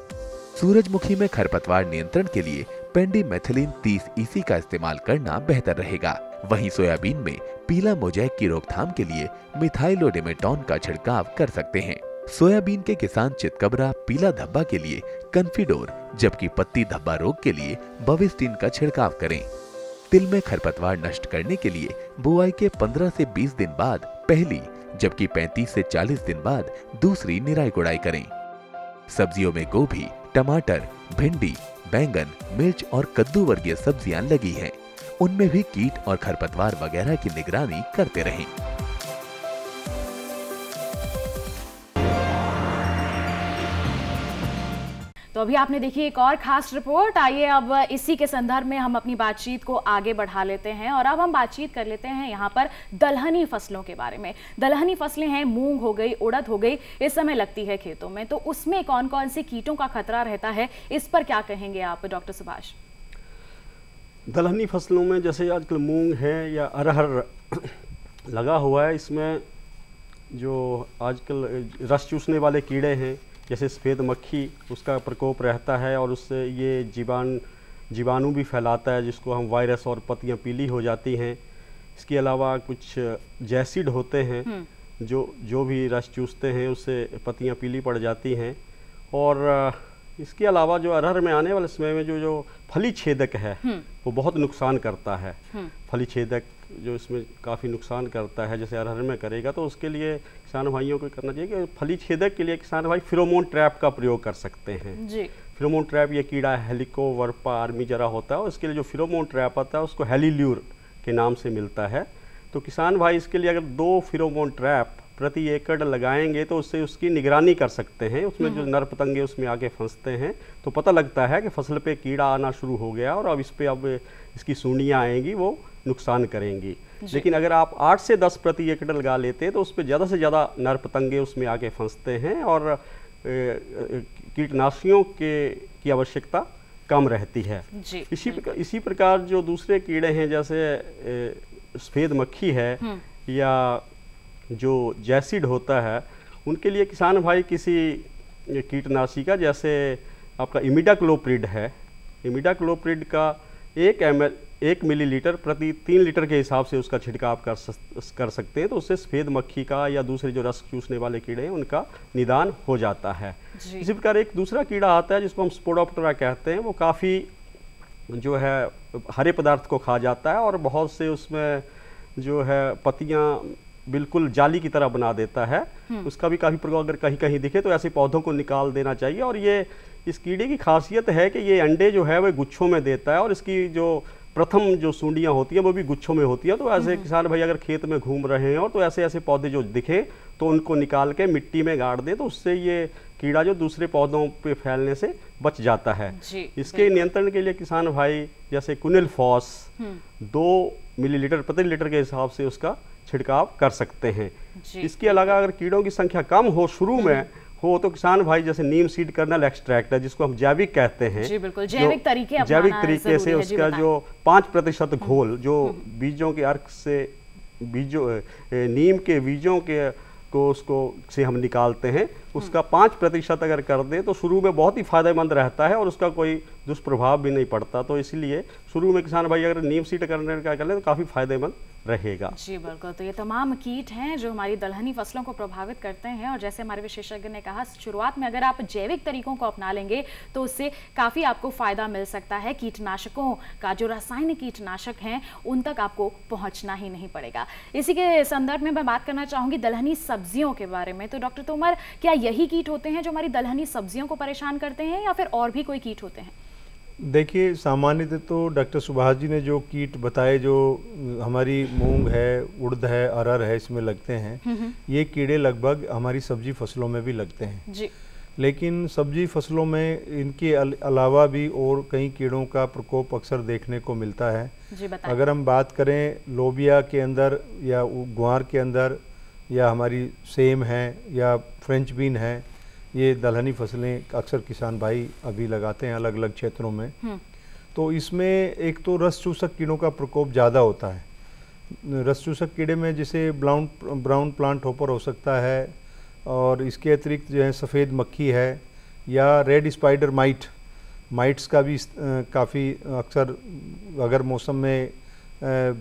सूरजमुखी में खरपतवार नियंत्रण के लिए पेंडीमेथिलिन 30 ईसी का इस्तेमाल करना बेहतर रहेगा। वहीं सोयाबीन में पीला मोजैक की रोकथाम के लिए मिथाइलोडेमेटॉन का छिड़काव कर सकते हैं। सोयाबीन के किसान चितकबरा पीला धब्बा के लिए कन्फिडोर, जबकि पत्ती धब्बा रोग के लिए बविस्टिन का छिड़काव करें। तिल में खरपतवार नष्ट करने के लिए बुआई के 15 से 20 दिन बाद पहली, जबकि 35 से 40 दिन बाद दूसरी निराई गुड़ाई करें। सब्जियों में गोभी, टमाटर, भिंडी, बैंगन, मिर्च और कद्दू वर्गीय सब्ज़ियाँ लगी हैं। उनमें भी कीट और खरपतवार वगैरह की निगरानी करते रहें। तो अभी आपने देखी एक और खास रिपोर्ट। आइए अब इसी के संदर्भ में हम अपनी बातचीत को आगे बढ़ा लेते हैं और अब हम बातचीत कर लेते हैं यहाँ पर दलहनी फ़सलों के बारे में। दलहनी फ़सलें हैं, मूंग हो गई, उड़द हो गई, इस समय लगती है खेतों में। तो उसमें कौन कौन से कीटों का खतरा रहता है, इस पर क्या कहेंगे आप, डॉक्टर सुभाष? दलहनी फ़सलों में जैसे आजकल मूंग है या अरहर लगा हुआ है इसमें जो आजकल रस चूसने वाले कीड़े हैं जैसे सफ़ेद मक्खी उसका प्रकोप रहता है और उससे ये जीवाण जीवाणु भी फैलाता है जिसको हम वायरस और पत्तियाँ पीली हो जाती हैं। इसके अलावा कुछ जैसिड होते हैं जो जो भी रस चूसते हैं उससे पत्तियाँ पीली पड़ जाती हैं। और इसके अलावा जो अरहर में आने वाले समय में जो जो फली छेदक है वो बहुत नुकसान करता है। फली छेदक जो इसमें काफ़ी नुकसान करता है जैसे अरहर में करेगा तो उसके लिए किसान भाइयों को करना चाहिए कि फली छेदक के लिए किसान भाई फिरोमोन ट्रैप का प्रयोग कर सकते हैं। जी। फिरोमोन ट्रैप ये कीड़ा हेलिको वर्पा आर्मी जरा होता है और इसके लिए जो फिरोमोन ट्रैप आता है उसको हेलील्यूर के नाम से मिलता है। तो किसान भाई इसके लिए अगर दो फिरोमोन ट्रैप प्रति एकड़ लगाएँगे तो उससे उसकी निगरानी कर सकते हैं। उसमें जो नर पतंगे उसमें आके फंसते हैं तो पता लगता है कि फ़सल पे कीड़ा आना शुरू हो गया और अब इस पे अब इसकी सूढ़ियाँ आएँगी वो नुकसान करेंगी। लेकिन अगर आप 8 से 10 प्रति एकड़ लगा लेते हैं तो उस पर ज़्यादा से ज़्यादा नर पतंगे उसमें आके फंसते हैं और कीटनाशियों के की आवश्यकता कम रहती है। जी इसी प्रकार इसी प्रकार जो दूसरे कीड़े हैं जैसे सफ़ेद मक्खी है या जो जैसिड होता है उनके लिए किसान भाई किसी कीटनाशी का जैसे आपका इमिडाक्लोप्रिड है। इमिडाक्लोप्रिड का एक एमएल एक मिलीलीटर प्रति तीन लीटर के हिसाब से उसका छिड़काव कर सक- कर सकते हैं तो उससे सफ़ेद मक्खी का या दूसरे जो रस चूसने वाले कीड़े हैं उनका निदान हो जाता है। इसी प्रकार एक दूसरा कीड़ा आता है जिसको हम स्पोडोप्टरा कहते हैं वो काफ़ी जो है हरे पदार्थ को खा जाता है और बहुत से उसमें जो है पत्तियाँ बिल्कुल जाली की तरह बना देता है। उसका भी काफ़ी प्रभाव अगर कहीं कहीं दिखे तो ऐसे पौधों को निकाल देना चाहिए और ये इस कीड़े की खासियत है कि ये अंडे जो है वो गुच्छों में देता है और इसकी जो प्रथम जो सूंडियाँ होती हैं वो भी गुच्छों में होती हैं। तो ऐसे किसान भाई अगर खेत में घूम रहे हैं और तो ऐसे ऐसे पौधे जो दिखे तो उनको निकाल के मिट्टी में गाड़ दें तो उससे ये कीड़ा जो दूसरे पौधों पे फैलने से बच जाता है। जी, इसके नियंत्रण के लिए किसान भाई जैसे कुनिल फॉस दो मिलीलीटर प्रति लीटर के हिसाब से उसका छिड़काव कर सकते हैं। इसके अलावा अगर कीड़ों की संख्या कम हो शुरू में हो तो किसान भाई जैसे नीम सीड कर्नल एक्सट्रैक्ट है जिसको हम जैविक कहते हैं जी, बिल्कुल। जैविक तरीके जैविक तरीके से उसका जो पाँच प्रतिशत घोल जो बीजों के अर्क से बीजों नीम के बीजों के को उसको से हम निकालते हैं उसका पाँच प्रतिशत अगर कर दें तो शुरू में बहुत ही फ़ायदेमंद रहता है और उसका कोई दुष्प्रभाव भी नहीं पड़ता। तो इसलिए शुरू में किसान भाई अगर नीम सीट करने का कर लें तो काफ़ी फ़ायदेमंद रहेगा। जी, बिल्कुल। तो ये तमाम कीट हैं जो हमारी दलहनी फ़सलों को प्रभावित करते हैं और जैसे हमारे विशेषज्ञ ने कहा, शुरुआत में अगर आप जैविक तरीकों को अपना लेंगे तो उससे काफ़ी आपको फ़ायदा मिल सकता है। कीटनाशकों का जो रासायनिक कीटनाशक हैं, उन तक आपको पहुँचना ही नहीं पड़ेगा। इसी के संदर्भ में मैं बात करना चाहूँगी दलहनी सब्जियों के बारे में। तो डॉक्टर तोमर, क्या यही कीट होते हैं जो हमारी दलहनी सब्जियों को परेशान करते हैं या फिर और भी कोई कीट होते हैं? देखिए सामान्यतः तो डॉक्टर सुभाष जी ने जो कीट बताए जो हमारी मूंग है उड़द है अरहर है इसमें लगते हैं ये कीड़े लगभग हमारी सब्ज़ी फ़सलों में भी लगते हैं। जी। लेकिन सब्ज़ी फ़सलों में इनके अल- अलावा भी और कई कीड़ों का प्रकोप अक्सर देखने को मिलता है। जी बताएँ अगर हम बात करें लोबिया के अंदर या ग्वार के अंदर या हमारी सेम है या फ्रेंच बीन है ये दलहनी फ़सलें अक्सर किसान भाई अभी लगाते हैं अलग अलग क्षेत्रों में। तो इसमें एक तो रस चूसक कीड़ों का प्रकोप ज़्यादा होता है। रस चूसक कीड़े में जैसे ब्राउन ब्राउन प्लांट होपर हो सकता है और इसके अतिरिक्त जो है सफ़ेद मक्खी है या रेड स्पाइडर माइट। माइट्स का भी काफ़ी अक्सर अगर मौसम में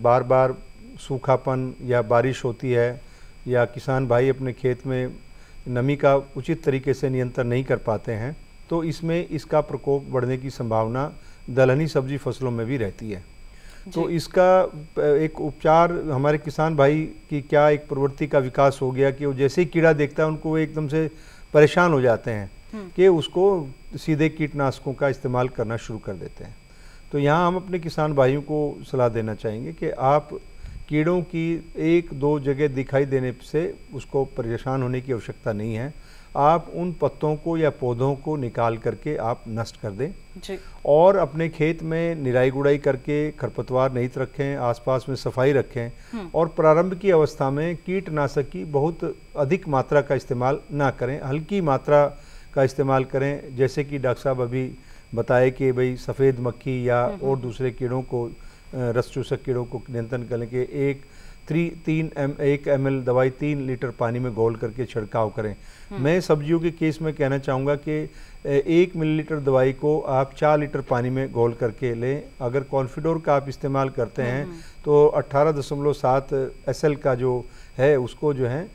बार बार सूखापन या बारिश होती है या किसान भाई अपने खेत में नमी का उचित तरीके से नियंत्रण नहीं कर पाते हैं तो इसमें इसका प्रकोप बढ़ने की संभावना दलहनी सब्ज़ी फ़सलों में भी रहती है। तो इसका एक उपचार हमारे किसान भाई की क्या एक प्रवृत्ति का विकास हो गया कि वो जैसे ही कीड़ा देखता है उनको वो एकदम से परेशान हो जाते हैं कि उसको सीधे कीटनाशकों का इस्तेमाल करना शुरू कर देते हैं। तो यहाँ हम अपने किसान भाइयों को सलाह देना चाहेंगे कि आप कीड़ों की एक दो जगह दिखाई देने से उसको परेशान होने की आवश्यकता नहीं है। आप उन पत्तों को या पौधों को निकाल करके आप नष्ट कर दें। जी। और अपने खेत में निराई गुड़ाई करके खरपतवार नहीं रखें आसपास में सफ़ाई रखें। और प्रारंभ की अवस्था में कीटनाशक की बहुत अधिक मात्रा का इस्तेमाल ना करें हल्की मात्रा का इस्तेमाल करें। जैसे कि डॉक्टर साहब अभी बताए कि भाई सफ़ेद मक्खी या और दूसरे कीड़ों को रस चूसक कीड़ों को नियंत्रण करने के एक थ्री तीन एम एक एम एल दवाई तीन लीटर पानी में घोल करके छिड़काव करें। मैं सब्जियों के केस में कहना चाहूँगा कि एक मिलीलीटर दवाई को आप चार लीटर पानी में घोल करके लें। अगर कॉन्फिडोर का आप इस्तेमाल करते हैं तो अट्ठारह दशमलव सात एसएल का जो है उसको जो है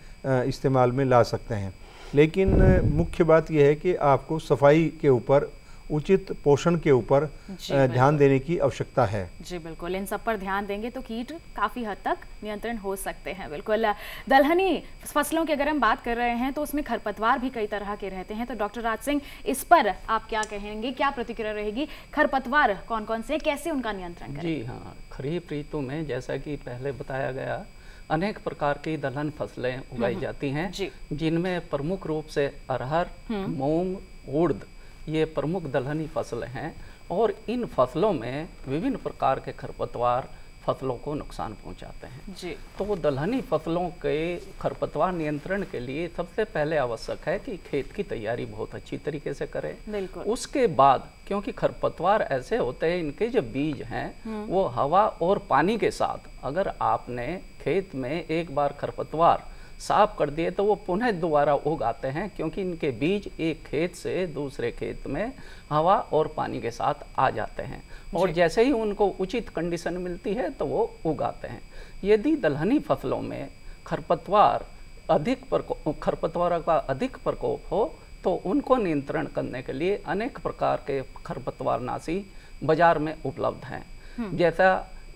इस्तेमाल में ला सकते हैं। लेकिन मुख्य बात यह है कि आपको सफ़ाई के ऊपर उचित पोषण के ऊपर ध्यान देने की आवश्यकता है। जी बिल्कुल। इन सब पर ध्यान देंगे तो कीट काफ़ी हद तक नियंत्रण हो सकते हैं बिल्कुल। दलहनी फ़सलों की अगर हम बात कर रहे हैं तो उसमें खरपतवार भी कई तरह के रहते हैं। तो डॉक्टर राज सिंह इस पर आप क्या कहेंगे क्या प्रतिक्रिया रहेगी? खरपतवार कौन कौन से कैसे उनका नियंत्रण करें? जी हाँ। खरीफ ऋतु में जैसा कि पहले बताया गया अनेक प्रकार की दलहन फ़सलें उगाई जाती हैं जिनमें प्रमुख रूप से अरहर मूंग उड़द ये प्रमुख दलहनी फ़सलें हैं और इन फ़सलों में विभिन्न प्रकार के खरपतवार फ़सलों को नुकसान पहुंचाते हैं। जी। तो दलहनी फ़सलों के खरपतवार नियंत्रण के लिए सबसे पहले आवश्यक है कि खेत की तैयारी बहुत अच्छी तरीके से करें। बिल्कुल। उसके बाद क्योंकि खरपतवार ऐसे होते हैं इनके जो बीज हैं वो हवा और पानी के साथ अगर आपने खेत में एक बार खरपतवार साफ़ कर दिए तो वो पुनः दोबारा उग आते हैं क्योंकि इनके बीज एक खेत से दूसरे खेत में हवा और पानी के साथ आ जाते हैं। और जैसे ही उनको उचित कंडीशन मिलती है तो वो उगाते हैं। यदि दलहनी फ़सलों में खरपतवार अधिक प्रको खरपतवार का अधिक प्रकोप हो तो उनको नियंत्रण करने के लिए अनेक प्रकार के खरपतवार नाशी बाज़ार में उपलब्ध हैं। जैसा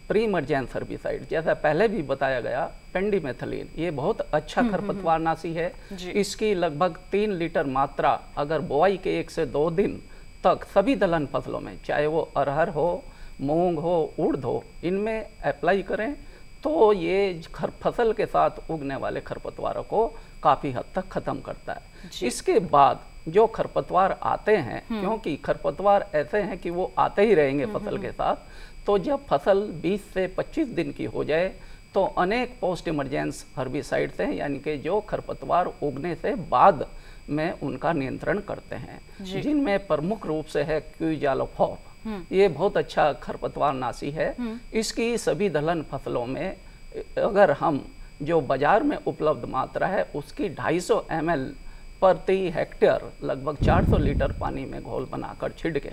प्री मर्जेंस हर्बिसाइड जैसा पहले भी बताया गया पेंडीमेथलिन ये बहुत अच्छा खरपतवार नाशी है। इसकी लगभग तीन लीटर मात्रा अगर बुआई के एक से दो दिन तक सभी दलहन फ़सलों में चाहे वो अरहर हो मूंग हो उड़द हो इनमें अप्लाई करें तो ये खर फ़सल के साथ उगने वाले खरपतवारों को काफ़ी हद तक ख़त्म करता है। इसके बाद जो खरपतवार आते हैं क्योंकि खरपतवार ऐसे हैं कि वो आते ही रहेंगे फ़सल के साथ तो जब फ़सल 20 से 25 दिन की हो जाए तो अनेक पोस्ट इमरजेंस हर्बिसाइड्स हैं यानी कि जो खरपतवार उगने से बाद में उनका नियंत्रण करते हैं। जिनमें प्रमुख रूप से है क्यूजालोफॉप ये बहुत अच्छा खरपतवार नाशी है। इसकी सभी दलहन फ़सलों में अगर हम जो बाज़ार में उपलब्ध मात्रा है उसकी 250 सौ प्रति हेक्टेयर लगभग 400 लीटर पानी में घोल बनाकर छिड़के।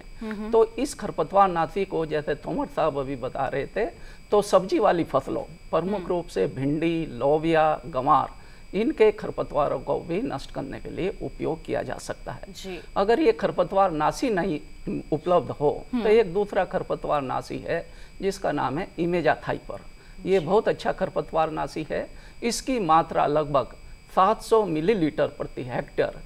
तो इस खरपतवार नाशी को जैसे तोमर साहब अभी बता रहे थे तो सब्ज़ी वाली फ़सलों प्रमुख रूप से भिंडी लोबिया गंवार इनके खरपतवारों को भी नष्ट करने के लिए उपयोग किया जा सकता है। जी। अगर ये खरपतवार नाशी नहीं उपलब्ध हो तो एक दूसरा खरपतवार नाशी है जिसका नाम है इमेजा थाइपर ये बहुत अच्छा खरपतवार नाशी है। इसकी मात्रा लगभग 700 मिलीलीटर प्रति हेक्टेयर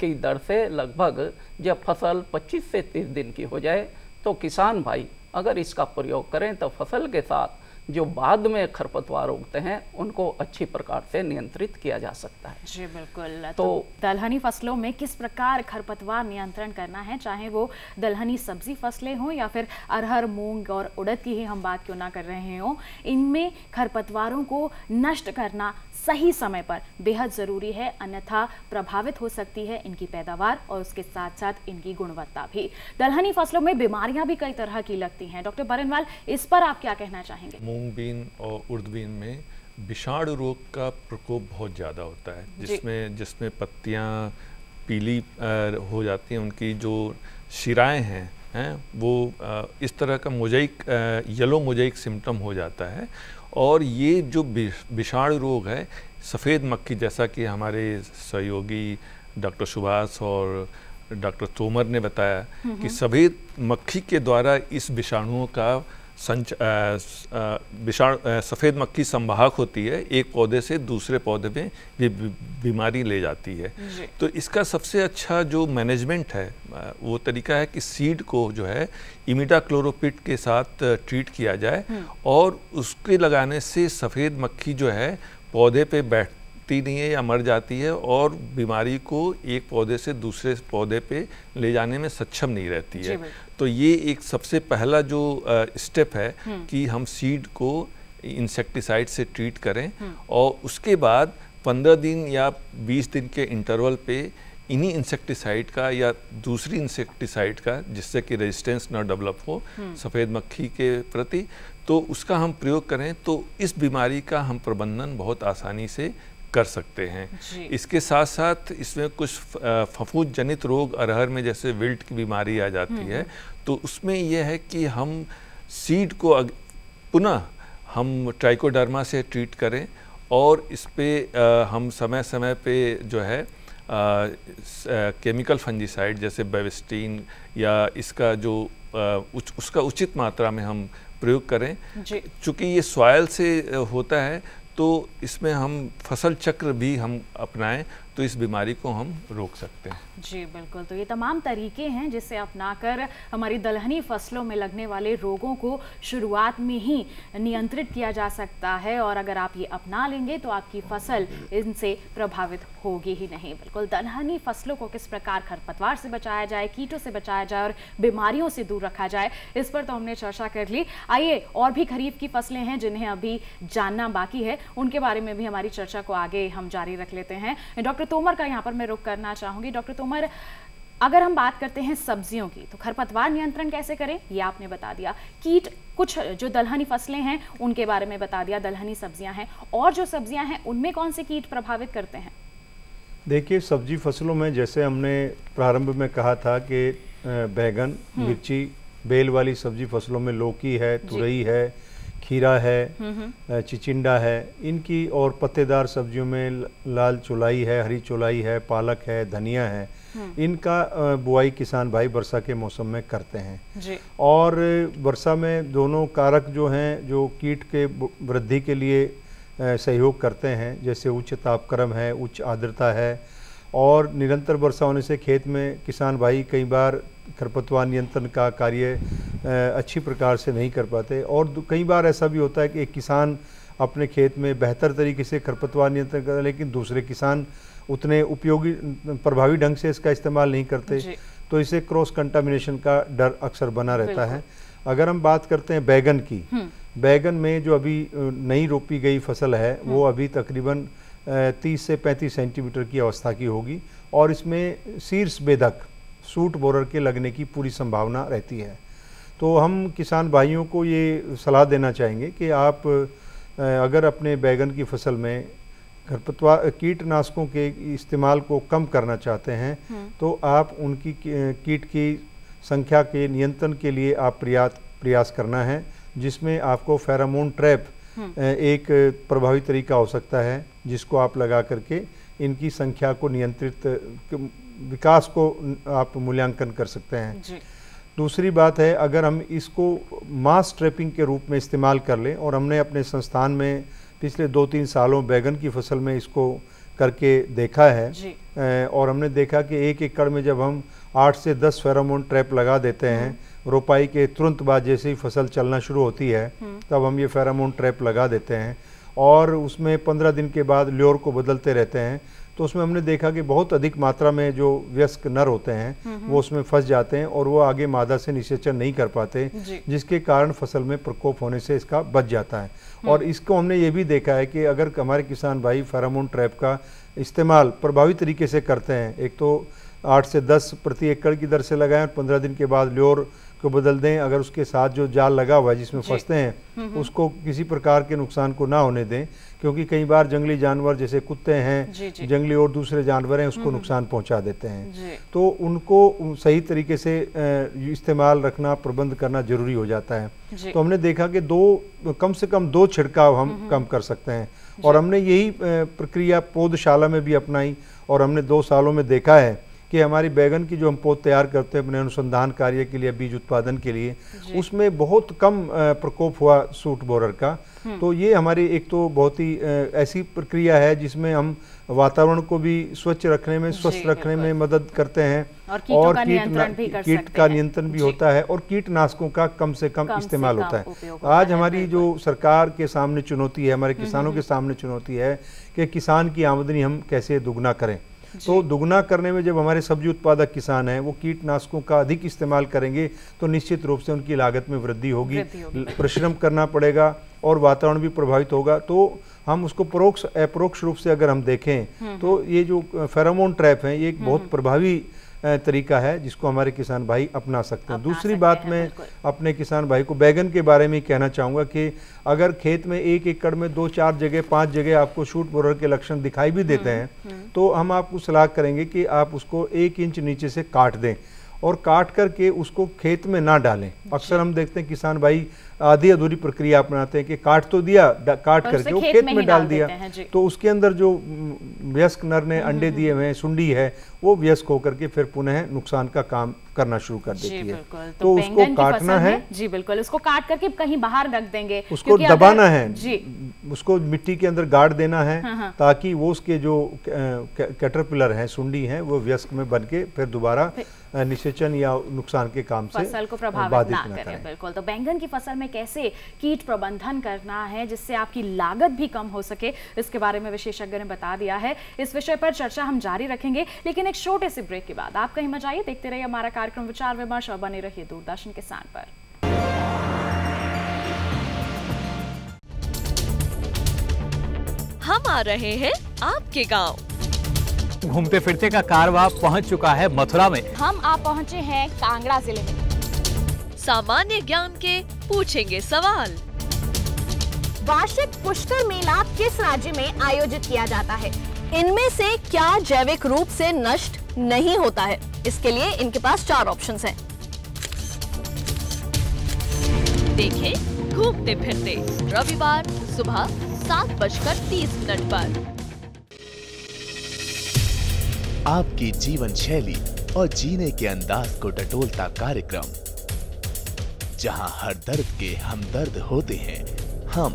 की दर से लगभग जब फ़सल 25 से 30 दिन की हो जाए तो किसान भाई अगर इसका प्रयोग करें तो फ़सल के साथ जो बाद में खरपतवार उगते हैं उनको अच्छी प्रकार से नियंत्रित किया जा सकता है। जी बिल्कुल। तो, तो- दलहनी फ़सलों में किस प्रकार खरपतवार नियंत्रण करना है? चाहे वो दलहनी सब्ज़ी फ़सलें हों या फिर अरहर मूंग और उड़द की ही हम बात क्यों ना कर रहे हों इनमें खरपतवारों को नष्ट करना सही समय पर बेहद ज़रूरी है अन्यथा प्रभावित हो सकती है इनकी पैदावार और उसके साथ साथ इनकी गुणवत्ता भी। दलहनी फ़सलों में बीमारियाँ भी कई तरह की लगती हैं। डॉक्टर बरनवाल इस पर आप क्या कहना चाहेंगे? मूंग बीन और उर्द बीन में विषाणु रोग का प्रकोप बहुत ज़्यादा होता है जिसमें जिसमें पत्तियाँ पीली हो जाती हैं उनकी जो शिराएँ हैं हैं वो इस तरह का मोजाइक येलो मोजाइक सिम्टम हो जाता है। और ये जो विष- विषाणु रोग है सफ़ेद मक्खी जैसा कि हमारे सहयोगी डॉक्टर सुभाष और डॉक्टर तोमर ने बताया कि सफ़ेद मक्खी के द्वारा इस विषाणुओं का संच विषाणु सफ़ेद मक्खी संवाहक होती है एक पौधे से दूसरे पौधे में ये बीमारी ले जाती है। तो इसका सबसे अच्छा जो मैनेजमेंट है वो तरीका है कि सीड को जो है इमिडाक्लोरोपिड के साथ ट्रीट किया जाए और उसके लगाने से सफ़ेद मक्खी जो है पौधे पे बैठती नहीं है या मर जाती है और बीमारी को एक पौधे से दूसरे पौधे पे ले जाने में सक्षम नहीं रहती है। तो ये एक सबसे पहला जो स्टेप है कि हम सीड को इंसेक्टिसाइड से ट्रीट करें और उसके बाद 15 दिन या 20 दिन के इंटरवल पे इन्हीं इंसेक्टिसाइड का या दूसरी इंसेक्टिसाइड का जिससे कि रेजिस्टेंस ना डेवलप हो सफ़ेद मक्खी के प्रति तो उसका हम प्रयोग करें। तो इस बीमारी का हम प्रबंधन बहुत आसानी से कर सकते हैं। इसके साथ साथ इसमें कुछ फफूंद जनित रोग अरहर में जैसे विल्ट की बीमारी आ जाती है तो उसमें यह है कि हम सीड को पुनः हम ट्राइकोडर्मा से ट्रीट करें और इस पर हम समय समय पे जो है केमिकल फंजीसाइड जैसे बेविस्टीन या इसका जो अ, उच, उसका उचित मात्रा में हम प्रयोग करें। चूँकि ये सॉयल से होता है तो इसमें हम फ़सल चक्र भी हम अपनाएँ तो इस बीमारी को हम रोक सकते हैं। जी, बिल्कुल। तो ये तमाम तरीके हैं जिसे अपनाकर हमारी दलहनी फ़सलों में लगने वाले रोगों को शुरुआत में ही नियंत्रित किया जा सकता है और अगर आप ये अपना लेंगे तो आपकी फ़सल इनसे प्रभावित होगी ही नहीं। बिल्कुल, दलहनी फ़सलों को किस प्रकार खरपतवार से बचाया जाए, कीटों से बचाया जाए और बीमारियों से दूर रखा जाए, इस पर तो हमने चर्चा कर ली। आइए, और भी खरीफ की फ़सलें हैं जिन्हें अभी जानना बाकी है, उनके बारे में भी हमारी चर्चा को आगे हम जारी रख लेते हैं। डॉक्टर तोमर का यहाँ पर मैं रुख करना चाहूँगी। डॉक्टर तोमर अगर हम बात करते हैं सब्जियों की तो खरपतवार नियंत्रण कैसे करें? ये आपने बता दिया। कीट कुछ जो दलहनी फ़सलें हैं उनके बारे में बता दिया। दलहनी सब्ज़ियाँ हैं। और जो सब्ज़ियाँ हैं उनमें कौन से कीट प्रभावित करते हैं? देखिए सब्ज़ी फ़सलों में जैसे हमने प्रारंभ में कहा था कि बैगन मिर्ची बेल वाली सब्ज़ी फ़सलों में लौकी है तुरई है खीरा है चिचिंडा है। इनकी और पत्तेदार सब्जियों में लाल चुलाई है हरी चुलाई है पालक है धनिया है। इनका बुआई किसान भाई वर्षा के मौसम में करते हैं। जी। और वर्षा में दोनों कारक जो हैं जो कीट के वृद्धि के लिए सहयोग करते हैं जैसे उच्च तापक्रम है उच्च आर्द्रता है और निरंतर वर्षा होने से खेत में किसान भाई कई बार खरपतवार नियंत्रण का कार्य अच्छी प्रकार से नहीं कर पाते। और कई बार ऐसा भी होता है कि एक किसान अपने खेत में बेहतर तरीके से खरपतवार नियंत्रण करता है लेकिन दूसरे किसान उतने उपयोगी प्रभावी ढंग से इसका इस्तेमाल नहीं करते। तो इसे क्रॉस कंटामिनेशन का डर अक्सर बना रहता है। अगर हम बात करते हैं बैगन की हम्म। बैगन में जो अभी नई रोपी गई फ़सल है वो हम्म। अभी तकरीबन 30 से 35 सेंटीमीटर की अवस्था की होगी और इसमें शीर्ष बेदक सूट बोरर के लगने की पूरी संभावना रहती है। तो हम किसान भाइयों को ये सलाह देना चाहेंगे कि आप अगर अपने बैगन की फ़सल में खरपतवार कीटनाशकों के इस्तेमाल को कम करना चाहते हैं हम्म। तो आप उनकी कीट की संख्या के नियंत्रण के लिए आप प्रयास प्रयास करना है जिसमें आपको फेरामोन ट्रैप हम्म। एक प्रभावी तरीका हो सकता है जिसको आप लगा करके इनकी संख्या को नियंत्रित विकास को आप मूल्यांकन कर सकते हैं दूसरी बात है अगर हम इसको मास ट्रैपिंग के रूप में इस्तेमाल कर लें और हमने अपने संस्थान में पिछले दो तीन सालों बैगन की फ़सल में इसको करके देखा है और हमने देखा कि एक एकड़ में जब हम आठ से दस फेरामोन ट्रैप लगा देते हैं हम्म। रोपाई के तुरंत बाद जैसे ही फ़सल चलना शुरू होती है हम्म। तब हम ये फेरामोन ट्रैप लगा देते हैं और उसमें पंद्रह दिन के बाद ल्योर को बदलते रहते हैं तो उसमें हमने देखा कि बहुत अधिक मात्रा में जो व्यस्क नर होते हैं वो उसमें फंस जाते हैं और वो आगे मादा से निषेचन नहीं कर पाते जिसके कारण फ़सल में प्रकोप होने से इसका बच जाता है हम्म। और इसको हमने ये भी देखा है कि अगर हमारे किसान भाई फेरामोन ट्रैप का इस्तेमाल प्रभावी तरीके से करते हैं एक तो आठ से दस प्रति एकड़ की दर से लगाएँ और पंद्रह दिन के बाद ल्योर को बदल दें अगर उसके साथ जो जाल लगा हुआ है जिसमें फंसते हैं हम्म, हम्म। उसको किसी प्रकार के नुकसान को ना होने दें क्योंकि कई बार जंगली जानवर जैसे कुत्ते हैं जी जी। जंगली और दूसरे जानवर हैं उसको हम्म, नुकसान पहुँचा देते हैं। तो उनको सही तरीके से इस्तेमाल रखना प्रबंध करना ज़रूरी हो जाता है। तो हमने देखा कि दो कम से कम दो छिड़काव हम कम कर सकते हैं। और हमने यही प्रक्रिया पौधशाला में भी अपनाई और हमने दो सालों में देखा है कि हमारी बैगन की जो हम पौध तैयार करते हैं अपने अनुसंधान कार्य के लिए बीज उत्पादन के लिए उसमें बहुत कम प्रकोप हुआ सूट बोरर का। हम्म। तो ये हमारी एक तो बहुत ही ऐसी प्रक्रिया है जिसमें हम वातावरण को भी स्वच्छ रखने में स्वस्थ रखने में मदद करते हैं और कीट कीट का नियंत्रण भी होता है और कीटनाशकों का कम से कम, कम इस्तेमाल होता है। आज हमारी जो सरकार के सामने चुनौती है हमारे हम्म, किसानों हम्म, के सामने चुनौती है कि किसान की आमदनी हम कैसे दुगना करें। तो दुगना करने में जब हमारे सब्ज़ी उत्पादक किसान हैं वो कीटनाशकों का अधिक इस्तेमाल करेंगे तो निश्चित रूप से उनकी लागत में वृद्धि होगी। परिश्रम करना पड़ेगा और वातावरण भी प्रभावित होगा। तो हम उसको परोक्ष अप्रोक्ष रूप से अगर हम देखें हम्म, तो हम्म। ये जो फेरामोन ट्रैप है ये एक बहुत हम्म, प्रभावी तरीका है जिसको हमारे किसान भाई अपना सकते हैं। दूसरी बात मैं अपने किसान भाई को बैगन के बारे में कहना चाहूँगा कि अगर खेत में एक एकड़ में दो चार जगह पाँच जगह आपको शूट बोरर के लक्षण दिखाई भी देते हम्म, हैं हम्म। तो हम आपको सलाह करेंगे कि आप उसको एक इंच नीचे से काट दें। और काट करके उसको खेत में ना डालें। अक्सर हम देखते हैं किसान भाई आधी अधूरी प्रक्रिया अपनाते हैं कि काट तो दिया काट करके वो खेत में, में डाल दिया। तो उसके अंदर जो व्यस्क नर ने हम्म, अंडे हम्म, दिए हम्म। हुए हैं सुंडी है वो व्यस्क होकर के फिर पुनः नुकसान का काम करना शुरू कर देती है। बिल्कुल। तो उसको काटना है। जी बिल्कुल। उसको काट करके कहीं बाहर रख देंगे उसको दबाना है। जी। उसको मिट्टी के अंदर गाड़ देना है हाँ, हाँ। ताकि वो उसके जो कैटरपिलर हैं सुंडी हैं वो व्यस्क में बन के फिर दोबारा निषेचन या नुकसान के काम से फ़सल को प्रभावित ना न करे। करें। बिल्कुल। तो बैंगन की फ़सल में कैसे कीट प्रबंधन करना है जिससे आपकी लागत भी कम हो सके इसके बारे में विशेषज्ञ ने बता दिया है। इस विषय पर चर्चा हम जारी रखेंगे लेकिन एक छोटे से ब्रेक के बाद। आप कहीं मजाइए देखते रहिए हमारा कार्यक्रम विचार विमर्श और बने रहिए दूरदर्शन के किसान पर। हम आ रहे हैं आपके गाँव। घूमते फिरते का कारवा पहुँच चुका है मथुरा में। हम आप पहुँचे हैं कांगड़ा ज़िले में। सामान्य ज्ञान के पूछेंगे सवाल। वार्षिक पुष्कर मेला किस राज्य में आयोजित किया जाता है? इनमें से क्या जैविक रूप से नष्ट नहीं होता है? इसके लिए इनके पास चार ऑप्शंस हैं। देखें घूमते फिरते रविवार सुबह सात बजकर तीस मिनट पर। आपकी जीवन शैली और जीने के अंदाज को टटोलता कार्यक्रम जहाँ हर दर्द के हम दर्द होते हैं हम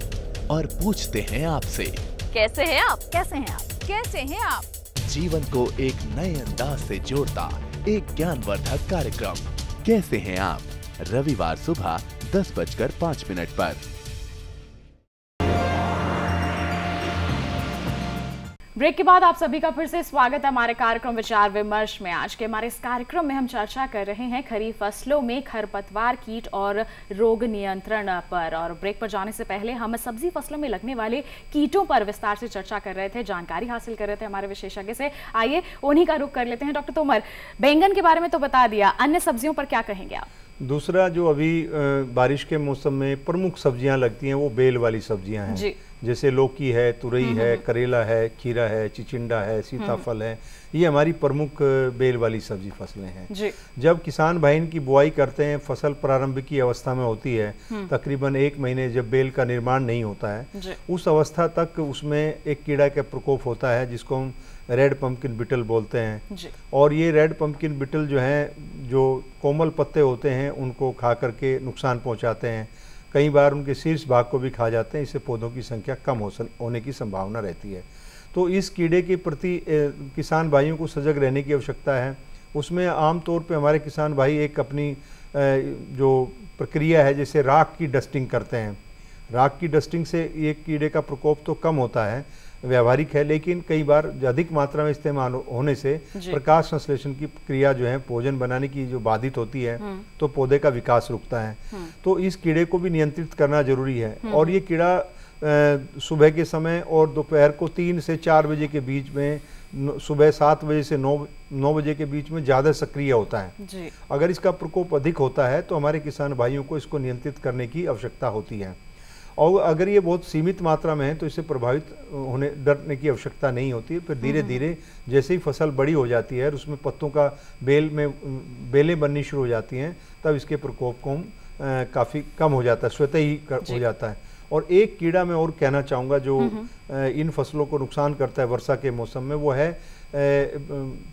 और पूछते हैं आपसे। कैसे हैं आप? कैसे हैं आप? कैसे हैं आप? जीवन को एक नए अंदाज से जोड़ता एक ज्ञान वर्धक कार्यक्रम। कैसे हैं आप? रविवार सुबह दस बजकर पाँच मिनट पर। ब्रेक के बाद आप सभी का फिर से स्वागत है हमारे कार्यक्रम विचार विमर्श में। आज के हमारे इस कार्यक्रम में हम चर्चा कर रहे हैं खरीफ फ़सलों में खरपतवार कीट और रोग नियंत्रण पर। और ब्रेक पर जाने से पहले हम सब्ज़ी फ़सलों में लगने वाले कीटों पर विस्तार से चर्चा कर रहे थे जानकारी हासिल कर रहे थे हमारे विशेषज्ञ से। आइए उन्हीं का रुख कर लेते हैं डॉक्टर तोमर। बैंगन के बारे में तो बता दिया अन्य सब्जियों पर क्या कहेंगे आप? दूसरा जो अभी बारिश के मौसम में प्रमुख सब्ज़ियाँ लगती हैं वो बेल वाली सब्ज़ियाँ हैं। जी। जैसे लौकी है तुरई है करेला है खीरा है चिचिंडा है सीताफल है ये हमारी प्रमुख बेल वाली सब्ज़ी फ़सलें हैं। जब किसान भाई इनकी बुआई करते हैं फ़सल प्रारंभिक की अवस्था में होती है तकरीबन एक महीने जब बेल का निर्माण नहीं होता है उस अवस्था तक उसमें एक कीड़ा का प्रकोप होता है जिसको हम रेड पंपकिन बिटल बोलते हैं। और ये रेड पंपकिन बिटल जो हैं जो कोमल पत्ते होते हैं उनको खा करके नुकसान पहुंचाते हैं। कई बार उनके शीर्ष भाग को भी खा जाते हैं, इससे पौधों की संख्या कम हो होने की संभावना रहती है। तो इस कीड़े के प्रति किसान भाइयों को सजग रहने की आवश्यकता है। उसमें आमतौर पर हमारे किसान भाई एक अपनी जो प्रक्रिया है, जैसे राख की डस्टिंग करते हैं। राख की डस्टिंग से ये कीड़े का प्रकोप तो कम होता है व्यावहारिक है लेकिन कई बार अधिक मात्रा में इस्तेमाल होने से प्रकाश संश्लेषण की क्रिया जो है भोजन बनाने की जो बाधित होती है तो पौधे का विकास रुकता है। तो इस कीड़े को भी नियंत्रित करना ज़रूरी है। और ये कीड़ा सुबह के समय और दोपहर को तीन से चार बजे के बीच में सुबह सात बजे से नौ नौ बजे के बीच में ज़्यादा सक्रिय होता है। जी। अगर इसका प्रकोप अधिक होता है तो हमारे किसान भाइयों को इसको नियंत्रित करने की आवश्यकता होती है। और अगर ये बहुत सीमित मात्रा में है तो इससे प्रभावित होने डरने की आवश्यकता नहीं होती। है फिर धीरे धीरे जैसे ही फ़सल बड़ी हो जाती है और उसमें पत्तों का बेल में बेलें बननी शुरू हो जाती हैं तब इसके प्रकोप को हम काफ़ी कम हो जाता है स्वतः ही कर, हो जाता है। और एक कीड़ा मैं और कहना चाहूँगा जो इन फ़सलों को नुकसान करता है वर्षा के मौसम में वो है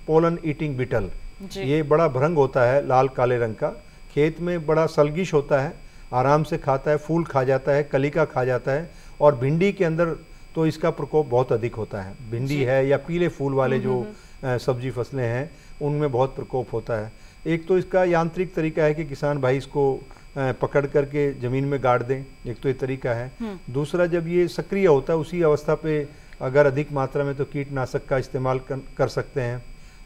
पोलन ईटिंग बिटल। ये बड़ा भ्रंग होता है लाल काले रंग का। खेत में बड़ा सलगिश होता है आराम से खाता है फूल खा जाता है कलिका खा जाता है और भिंडी के अंदर तो इसका प्रकोप बहुत अधिक होता है। भिंडी है या पीले फूल वाले जो सब्ज़ी फ़सलें हैं उनमें बहुत प्रकोप होता है। एक तो इसका यांत्रिक तरीका है कि किसान भाई इसको पकड़ करके ज़मीन में गाड़ दें एक तो ये तरीका है। दूसरा जब ये सक्रिय होता है उसी अवस्था पे अगर अधिक मात्रा में तो कीटनाशक का इस्तेमाल कर, कर सकते हैं।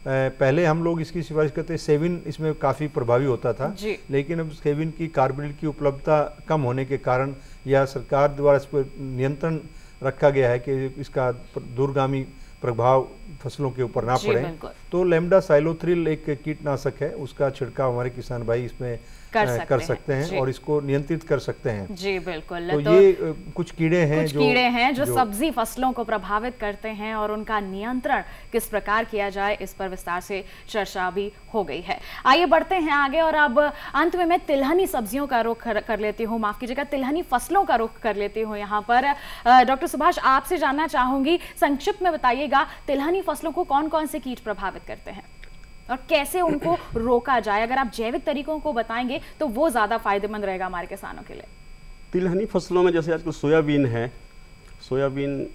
पहले हम लोग इसकी सिफारिश करते सेविन इसमें काफ़ी प्रभावी होता था लेकिन अब सेविन की कार्बोनेट की उपलब्धता कम होने के कारण या सरकार द्वारा इस पर नियंत्रण रखा गया है कि इसका दूरगामी प्रभाव फ़सलों के ऊपर ना पड़े। तो लेमडा साइलोथ्रिल एक कीटनाशक है उसका छिड़काव हमारे किसान भाई इसमें कर सकते कर हैं, सकते हैं। जी। और इसको नियंत्रित कर सकते हैं। जी बिल्कुल। तो तो ये कुछ कीड़े हैं कुछ जो कीड़े हैं जो, जो सब्ज़ी फ़सलों को प्रभावित करते हैं और उनका नियंत्रण किस प्रकार किया जाए इस पर विस्तार से चर्चा भी हो गई है। आइए बढ़ते हैं आगे और अब अंत में मैं तिलहनी सब्जियों का रुख कर, कर लेती हूँ। माफ़ कीजिएगा तिलहनी फ़सलों का रुख कर लेती हूँ यहाँ पर। डॉक्टर सुभाष आपसे जानना चाहूँगी संक्षिप्त में बताइएगा तिलहनी फ़सलों को कौन कौन से कीट प्रभावित करते हैं? और कैसे उनको रोका जाए? अगर आप जैविक तरीकों को बताएँगे तो वो ज़्यादा फ़ायदेमंद रहेगा हमारे किसानों के लिए। तिलहनी फ़सलों में जैसे आजकल सोयाबीन है सोयाबीन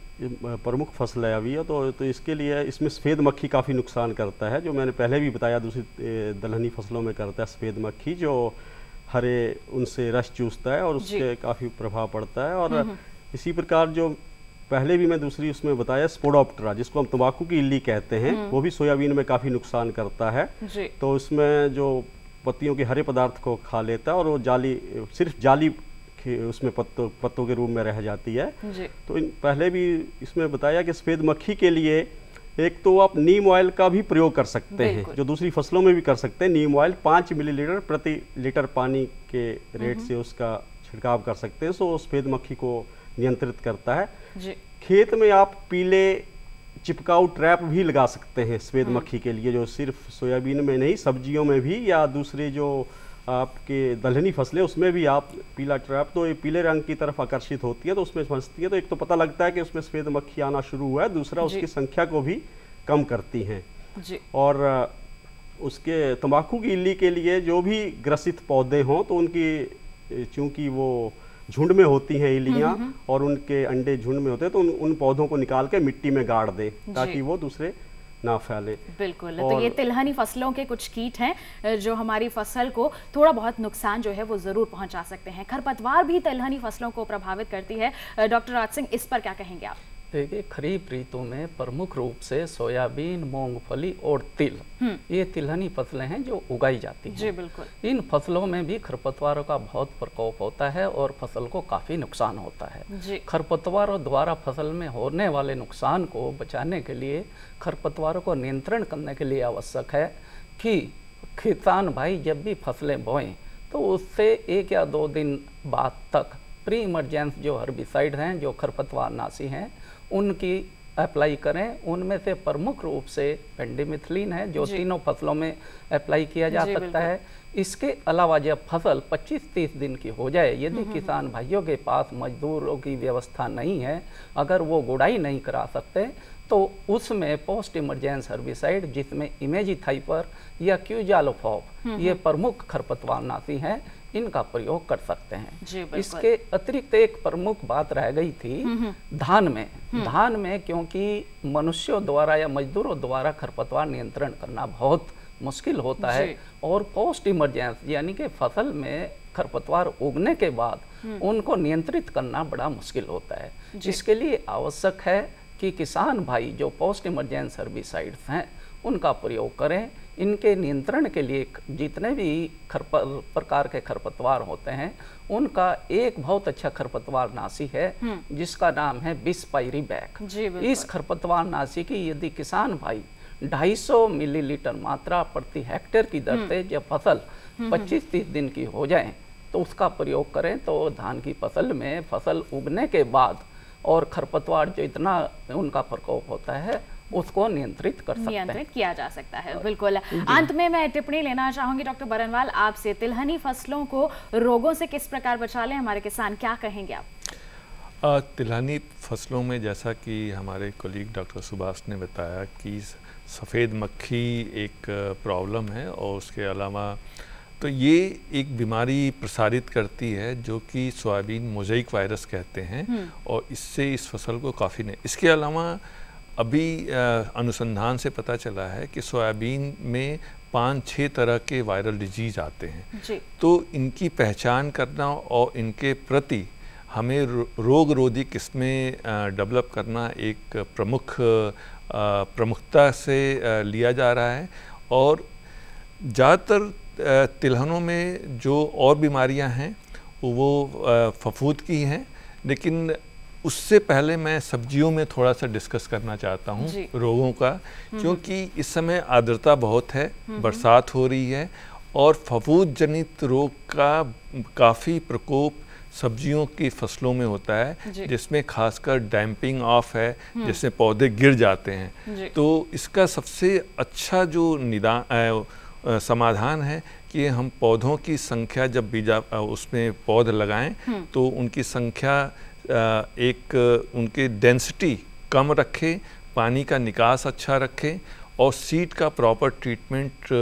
प्रमुख फ़सल है अभी तो तो इसके लिए इसमें सफ़ेद मक्खी काफ़ी नुकसान करता है जो मैंने पहले भी बताया दूसरी दलहनी फ़सलों में करता है सफ़ेद मक्खी जो हरे उनसे रस चूसता है और उससे काफ़ी प्रभाव पड़ता है और इसी प्रकार जो पहले भी मैं दूसरी उसमें बताया स्पोडोप्टरा जिसको हम तंबाकू की इल्ली कहते हैं वो भी सोयाबीन में काफ़ी नुकसान करता है। तो उसमें जो पत्तियों के हरे पदार्थ को खा लेता है और वो जाली सिर्फ़ जाली उसमें पत्तों पत्तों के रूप में रह जाती है। तो इन पहले भी इसमें बताया कि सफ़ेद मक्खी के लिए एक तो आप नीम ऑयल का भी प्रयोग कर सकते हैं जो दूसरी फ़सलों में भी कर सकते हैं। नीम ऑयल पाँच मिलीलीटर प्रति लीटर पानी के रेट से उसका छिड़काव कर सकते हैं। सो सफ़ेद मक्खी को नियंत्रित करता है। जी। खेत में आप पीले चिपकाऊ ट्रैप भी लगा सकते हैं सफ़ेद मक्खी के लिए जो सिर्फ़ सोयाबीन में नहीं सब्जियों में भी या दूसरे जो आपके दलहनी फ़सलें उसमें भी आप पीला ट्रैप तो ये पीले रंग की तरफ़ आकर्षित होती है तो उसमें फंसती है तो एक तो पता लगता है कि उसमें सफ़ेद मक्खी आना शुरू हुआ है दूसरा उसकी संख्या को भी कम करती हैं। और उसके तंबाकू की इली के लिए जो भी ग्रसित पौधे हों तो उनकी चूँकि वो झुंड में होती हैं इलियाँ हम्म, हम्म, हम्म। और उनके अंडे झुंड में होते हैं तो उन, उन पौधों को निकाल के मिट्टी में गाड़ दें ताकि वो दूसरे ना फैले। बिल्कुल तो ये तिलहनी फ़सलों के कुछ कीट हैं जो हमारी फ़सल को थोड़ा बहुत नुकसान जो है वो ज़रूर पहुँचा सकते हैं। खरपतवार भी तिलहनी फ़सलों को प्रभावित करती है। डॉक्टर राज सिंह इस पर क्या कहेंगे आप? देखिए खरीफ ऋतु में प्रमुख रूप से सोयाबीन मूंगफली और तिल हम्म। ये तिलहनी फ़सलें हैं जो उगाई जाती हैं। जी बिल्कुल। इन फ़सलों में भी खरपतवारों का बहुत प्रकोप होता है और फ़सल को काफ़ी नुकसान होता है। खरपतवारों द्वारा फ़सल में होने वाले नुकसान को बचाने के लिए खरपतवारों को नियंत्रण करने के लिए आवश्यक है कि किसान भाई जब भी फ़सलें बोएँ तो उससे एक या दो दिन बाद तक प्री इमरजेंस जो हर्बिसाइड हैं जो खरपतवार नाशी हैं उनकी अप्लाई करें। उनमें से प्रमुख रूप से पेंडिमिथलिन है जो तीनों फ़सलों में अप्लाई किया जा सकता है। इसके अलावा जब फ़सल 25-30 दिन की हो जाए यदि हम्म, हम्म, किसान हम्म। भाइयों के पास मजदूरों की व्यवस्था नहीं है अगर वो गुड़ाई नहीं करा सकते तो उसमें पोस्ट इमरजेंस हर्बिसाइड जिसमें इमेजिथाइपर या क्यूजालोफॉप ये प्रमुख खरपतवार नाशी हैं। इनका प्रयोग कर सकते हैं। इसके अतिरिक्त एक प्रमुख बात रह गई थी हम्म, हम्म। धान में। हम्म। धान में क्योंकि मनुष्यों द्वारा या मजदूरों द्वारा खरपतवार नियंत्रण करना बहुत मुश्किल होता है और पोस्ट इमरजेंस यानी कि फ़सल में खरपतवार उगने के बाद उनको नियंत्रित करना बड़ा मुश्किल होता है। इसके लिए आवश्यक है कि किसान भाई जो पोस्ट इमरजेंस हर्बिसाइड्स हैं उनका प्रयोग करें। इनके नियंत्रण के लिए जितने भी खरप प्रकार के खरपतवार होते हैं उनका एक बहुत अच्छा खरपतवार नाशी है हम्म। जिसका नाम है बिस्पायरी बैग इस खरपतवार नाशी की यदि किसान भाई 250 मिलीलीटर मात्रा प्रति हेक्टेयर की दर हम्म। से जब फ़सल 25-30 हम्म, दिन की हो जाए तो उसका प्रयोग करें तो धान की फ़सल में फ़सल उगने के बाद और खरपतवार जो इतना उनका प्रकोप होता है उसको नियंत्रित कर सकते नियंत्रित किया जा सकता है बिल्कुल। अंत में मैं टिप्पणी लेना चाहूँगी डॉक्टर बरनवाल आपसे तिलहनी फ़सलों को रोगों से किस प्रकार बचा लें हमारे किसान क्या कहेंगे आप? तिलहनी फ़सलों में जैसा कि हमारे कोलीग डॉक्टर सुभाष ने बताया कि सफ़ेद मक्खी एक प्रॉब्लम है और उसके अलावा तो ये एक बीमारी प्रसारित करती है जो कि सोयाबीन मोजाइक वायरस कहते हैं हम्म। और इससे इस फ़सल को काफ़ी नहीं इसके अलावा अभी अनुसंधान से पता चला है कि सोयाबीन में पाँच छः तरह के वायरल डिज़ीज़ आते हैं जी। तो इनकी पहचान करना और इनके प्रति हमें रोग रोधी किस्में डेवलप करना एक प्रमुख प्रमुखता से लिया जा रहा है और ज़्यादातर तिलहनों में जो और बीमारियाँ हैं वो फफूद की हैं लेकिन उससे पहले मैं सब्जियों में थोड़ा सा डिस्कस करना चाहता हूँ रोगों का हम्म। क्योंकि इस समय आर्द्रता बहुत है हम्म। बरसात हो रही है और फफूद जनित रोग का काफ़ी प्रकोप सब्जियों की फ़सलों में होता है जिसमें खासकर डैम्पिंग ऑफ़ है हम्म। जिसमें पौधे गिर जाते हैं तो इसका सबसे अच्छा जो निदान समाधान है कि हम पौधों की संख्या जब बीजा उसमें पौध लगाएँ तो उनकी संख्या एक उनकी डेंसिटी कम रखें पानी का निकास अच्छा रखें और सीड का प्रॉपर ट्रीटमेंट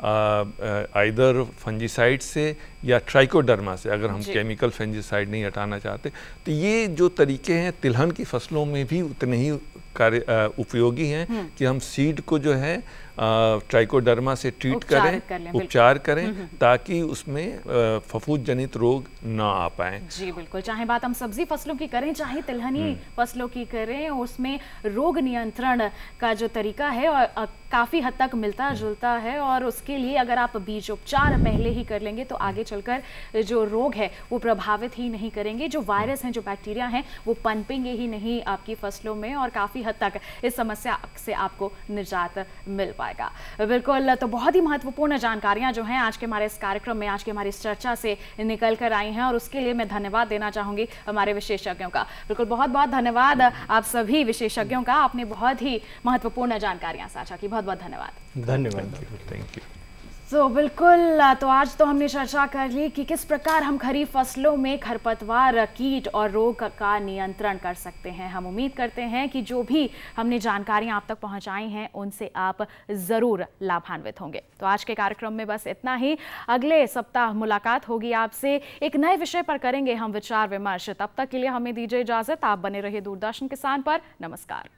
आइदर फंजीसाइड से या ट्राइकोडर्मा से अगर हम केमिकल फंजीसाइड नहीं हटाना चाहते। तो ये जो तरीके हैं तिलहन की फ़सलों में भी उतने ही कार्य उपयोगी हैं कि हम सीड को जो है ट्राइकोडर्मा से ट्रीट करें कर उपचार करें हम्म, हम्म, हम्म। ताकि उसमें फफूद जनित रोग ना आ पाए। जी बिल्कुल। चाहे बात हम सब्ज़ी फ़सलों की करें चाहे तिलहनी फ़सलों की करें उसमें रोग नियंत्रण का जो तरीका है और काफ़ी हद तक मिलता जुलता है और उसके लिए अगर आप बीज उपचार पहले ही कर लेंगे तो आगे चलकर जो रोग है वो प्रभावित ही नहीं करेंगे। जो वायरस हैं जो बैक्टीरिया हैं वो पनपेंगे ही नहीं आपकी फ़सलों में और काफ़ी हद तक इस समस्या से आपको निजात मिल पाए पाएगा बिल्कुल तो बहुत ही महत्वपूर्ण जानकारियाँ जो हैं आज के हमारे इस कार्यक्रम में आज की हमारी इस चर्चा से निकल कर आई हैं और उसके लिए मैं धन्यवाद देना चाहूँगी हमारे विशेषज्ञों का। बिल्कुल बहुत बहुत धन्यवाद आप सभी विशेषज्ञों का आपने बहुत ही महत्वपूर्ण जानकारियाँ साझा की। बहुत बहुत धन्यवाद। धन्यवाद। थैंक यू तो बिल्कुल तो आज तो हमने चर्चा कर ली कि किस प्रकार हम खरीफ फ़सलों में खरपतवार, कीट और रोग का नियंत्रण कर सकते हैं। हम उम्मीद करते हैं कि जो भी हमने जानकारियाँ आप तक पहुंचाई हैं, उनसे आप ज़रूर लाभान्वित होंगे। तो आज के कार्यक्रम में बस इतना ही। अगले सप्ताह मुलाकात होगी आपसे। एक नए विषय पर करेंगे हम विचार विमर्श। तब तक के लिए हमें दीजिए इजाज़त। आप बने रहिए दूरदर्शन किसान पर। नमस्कार।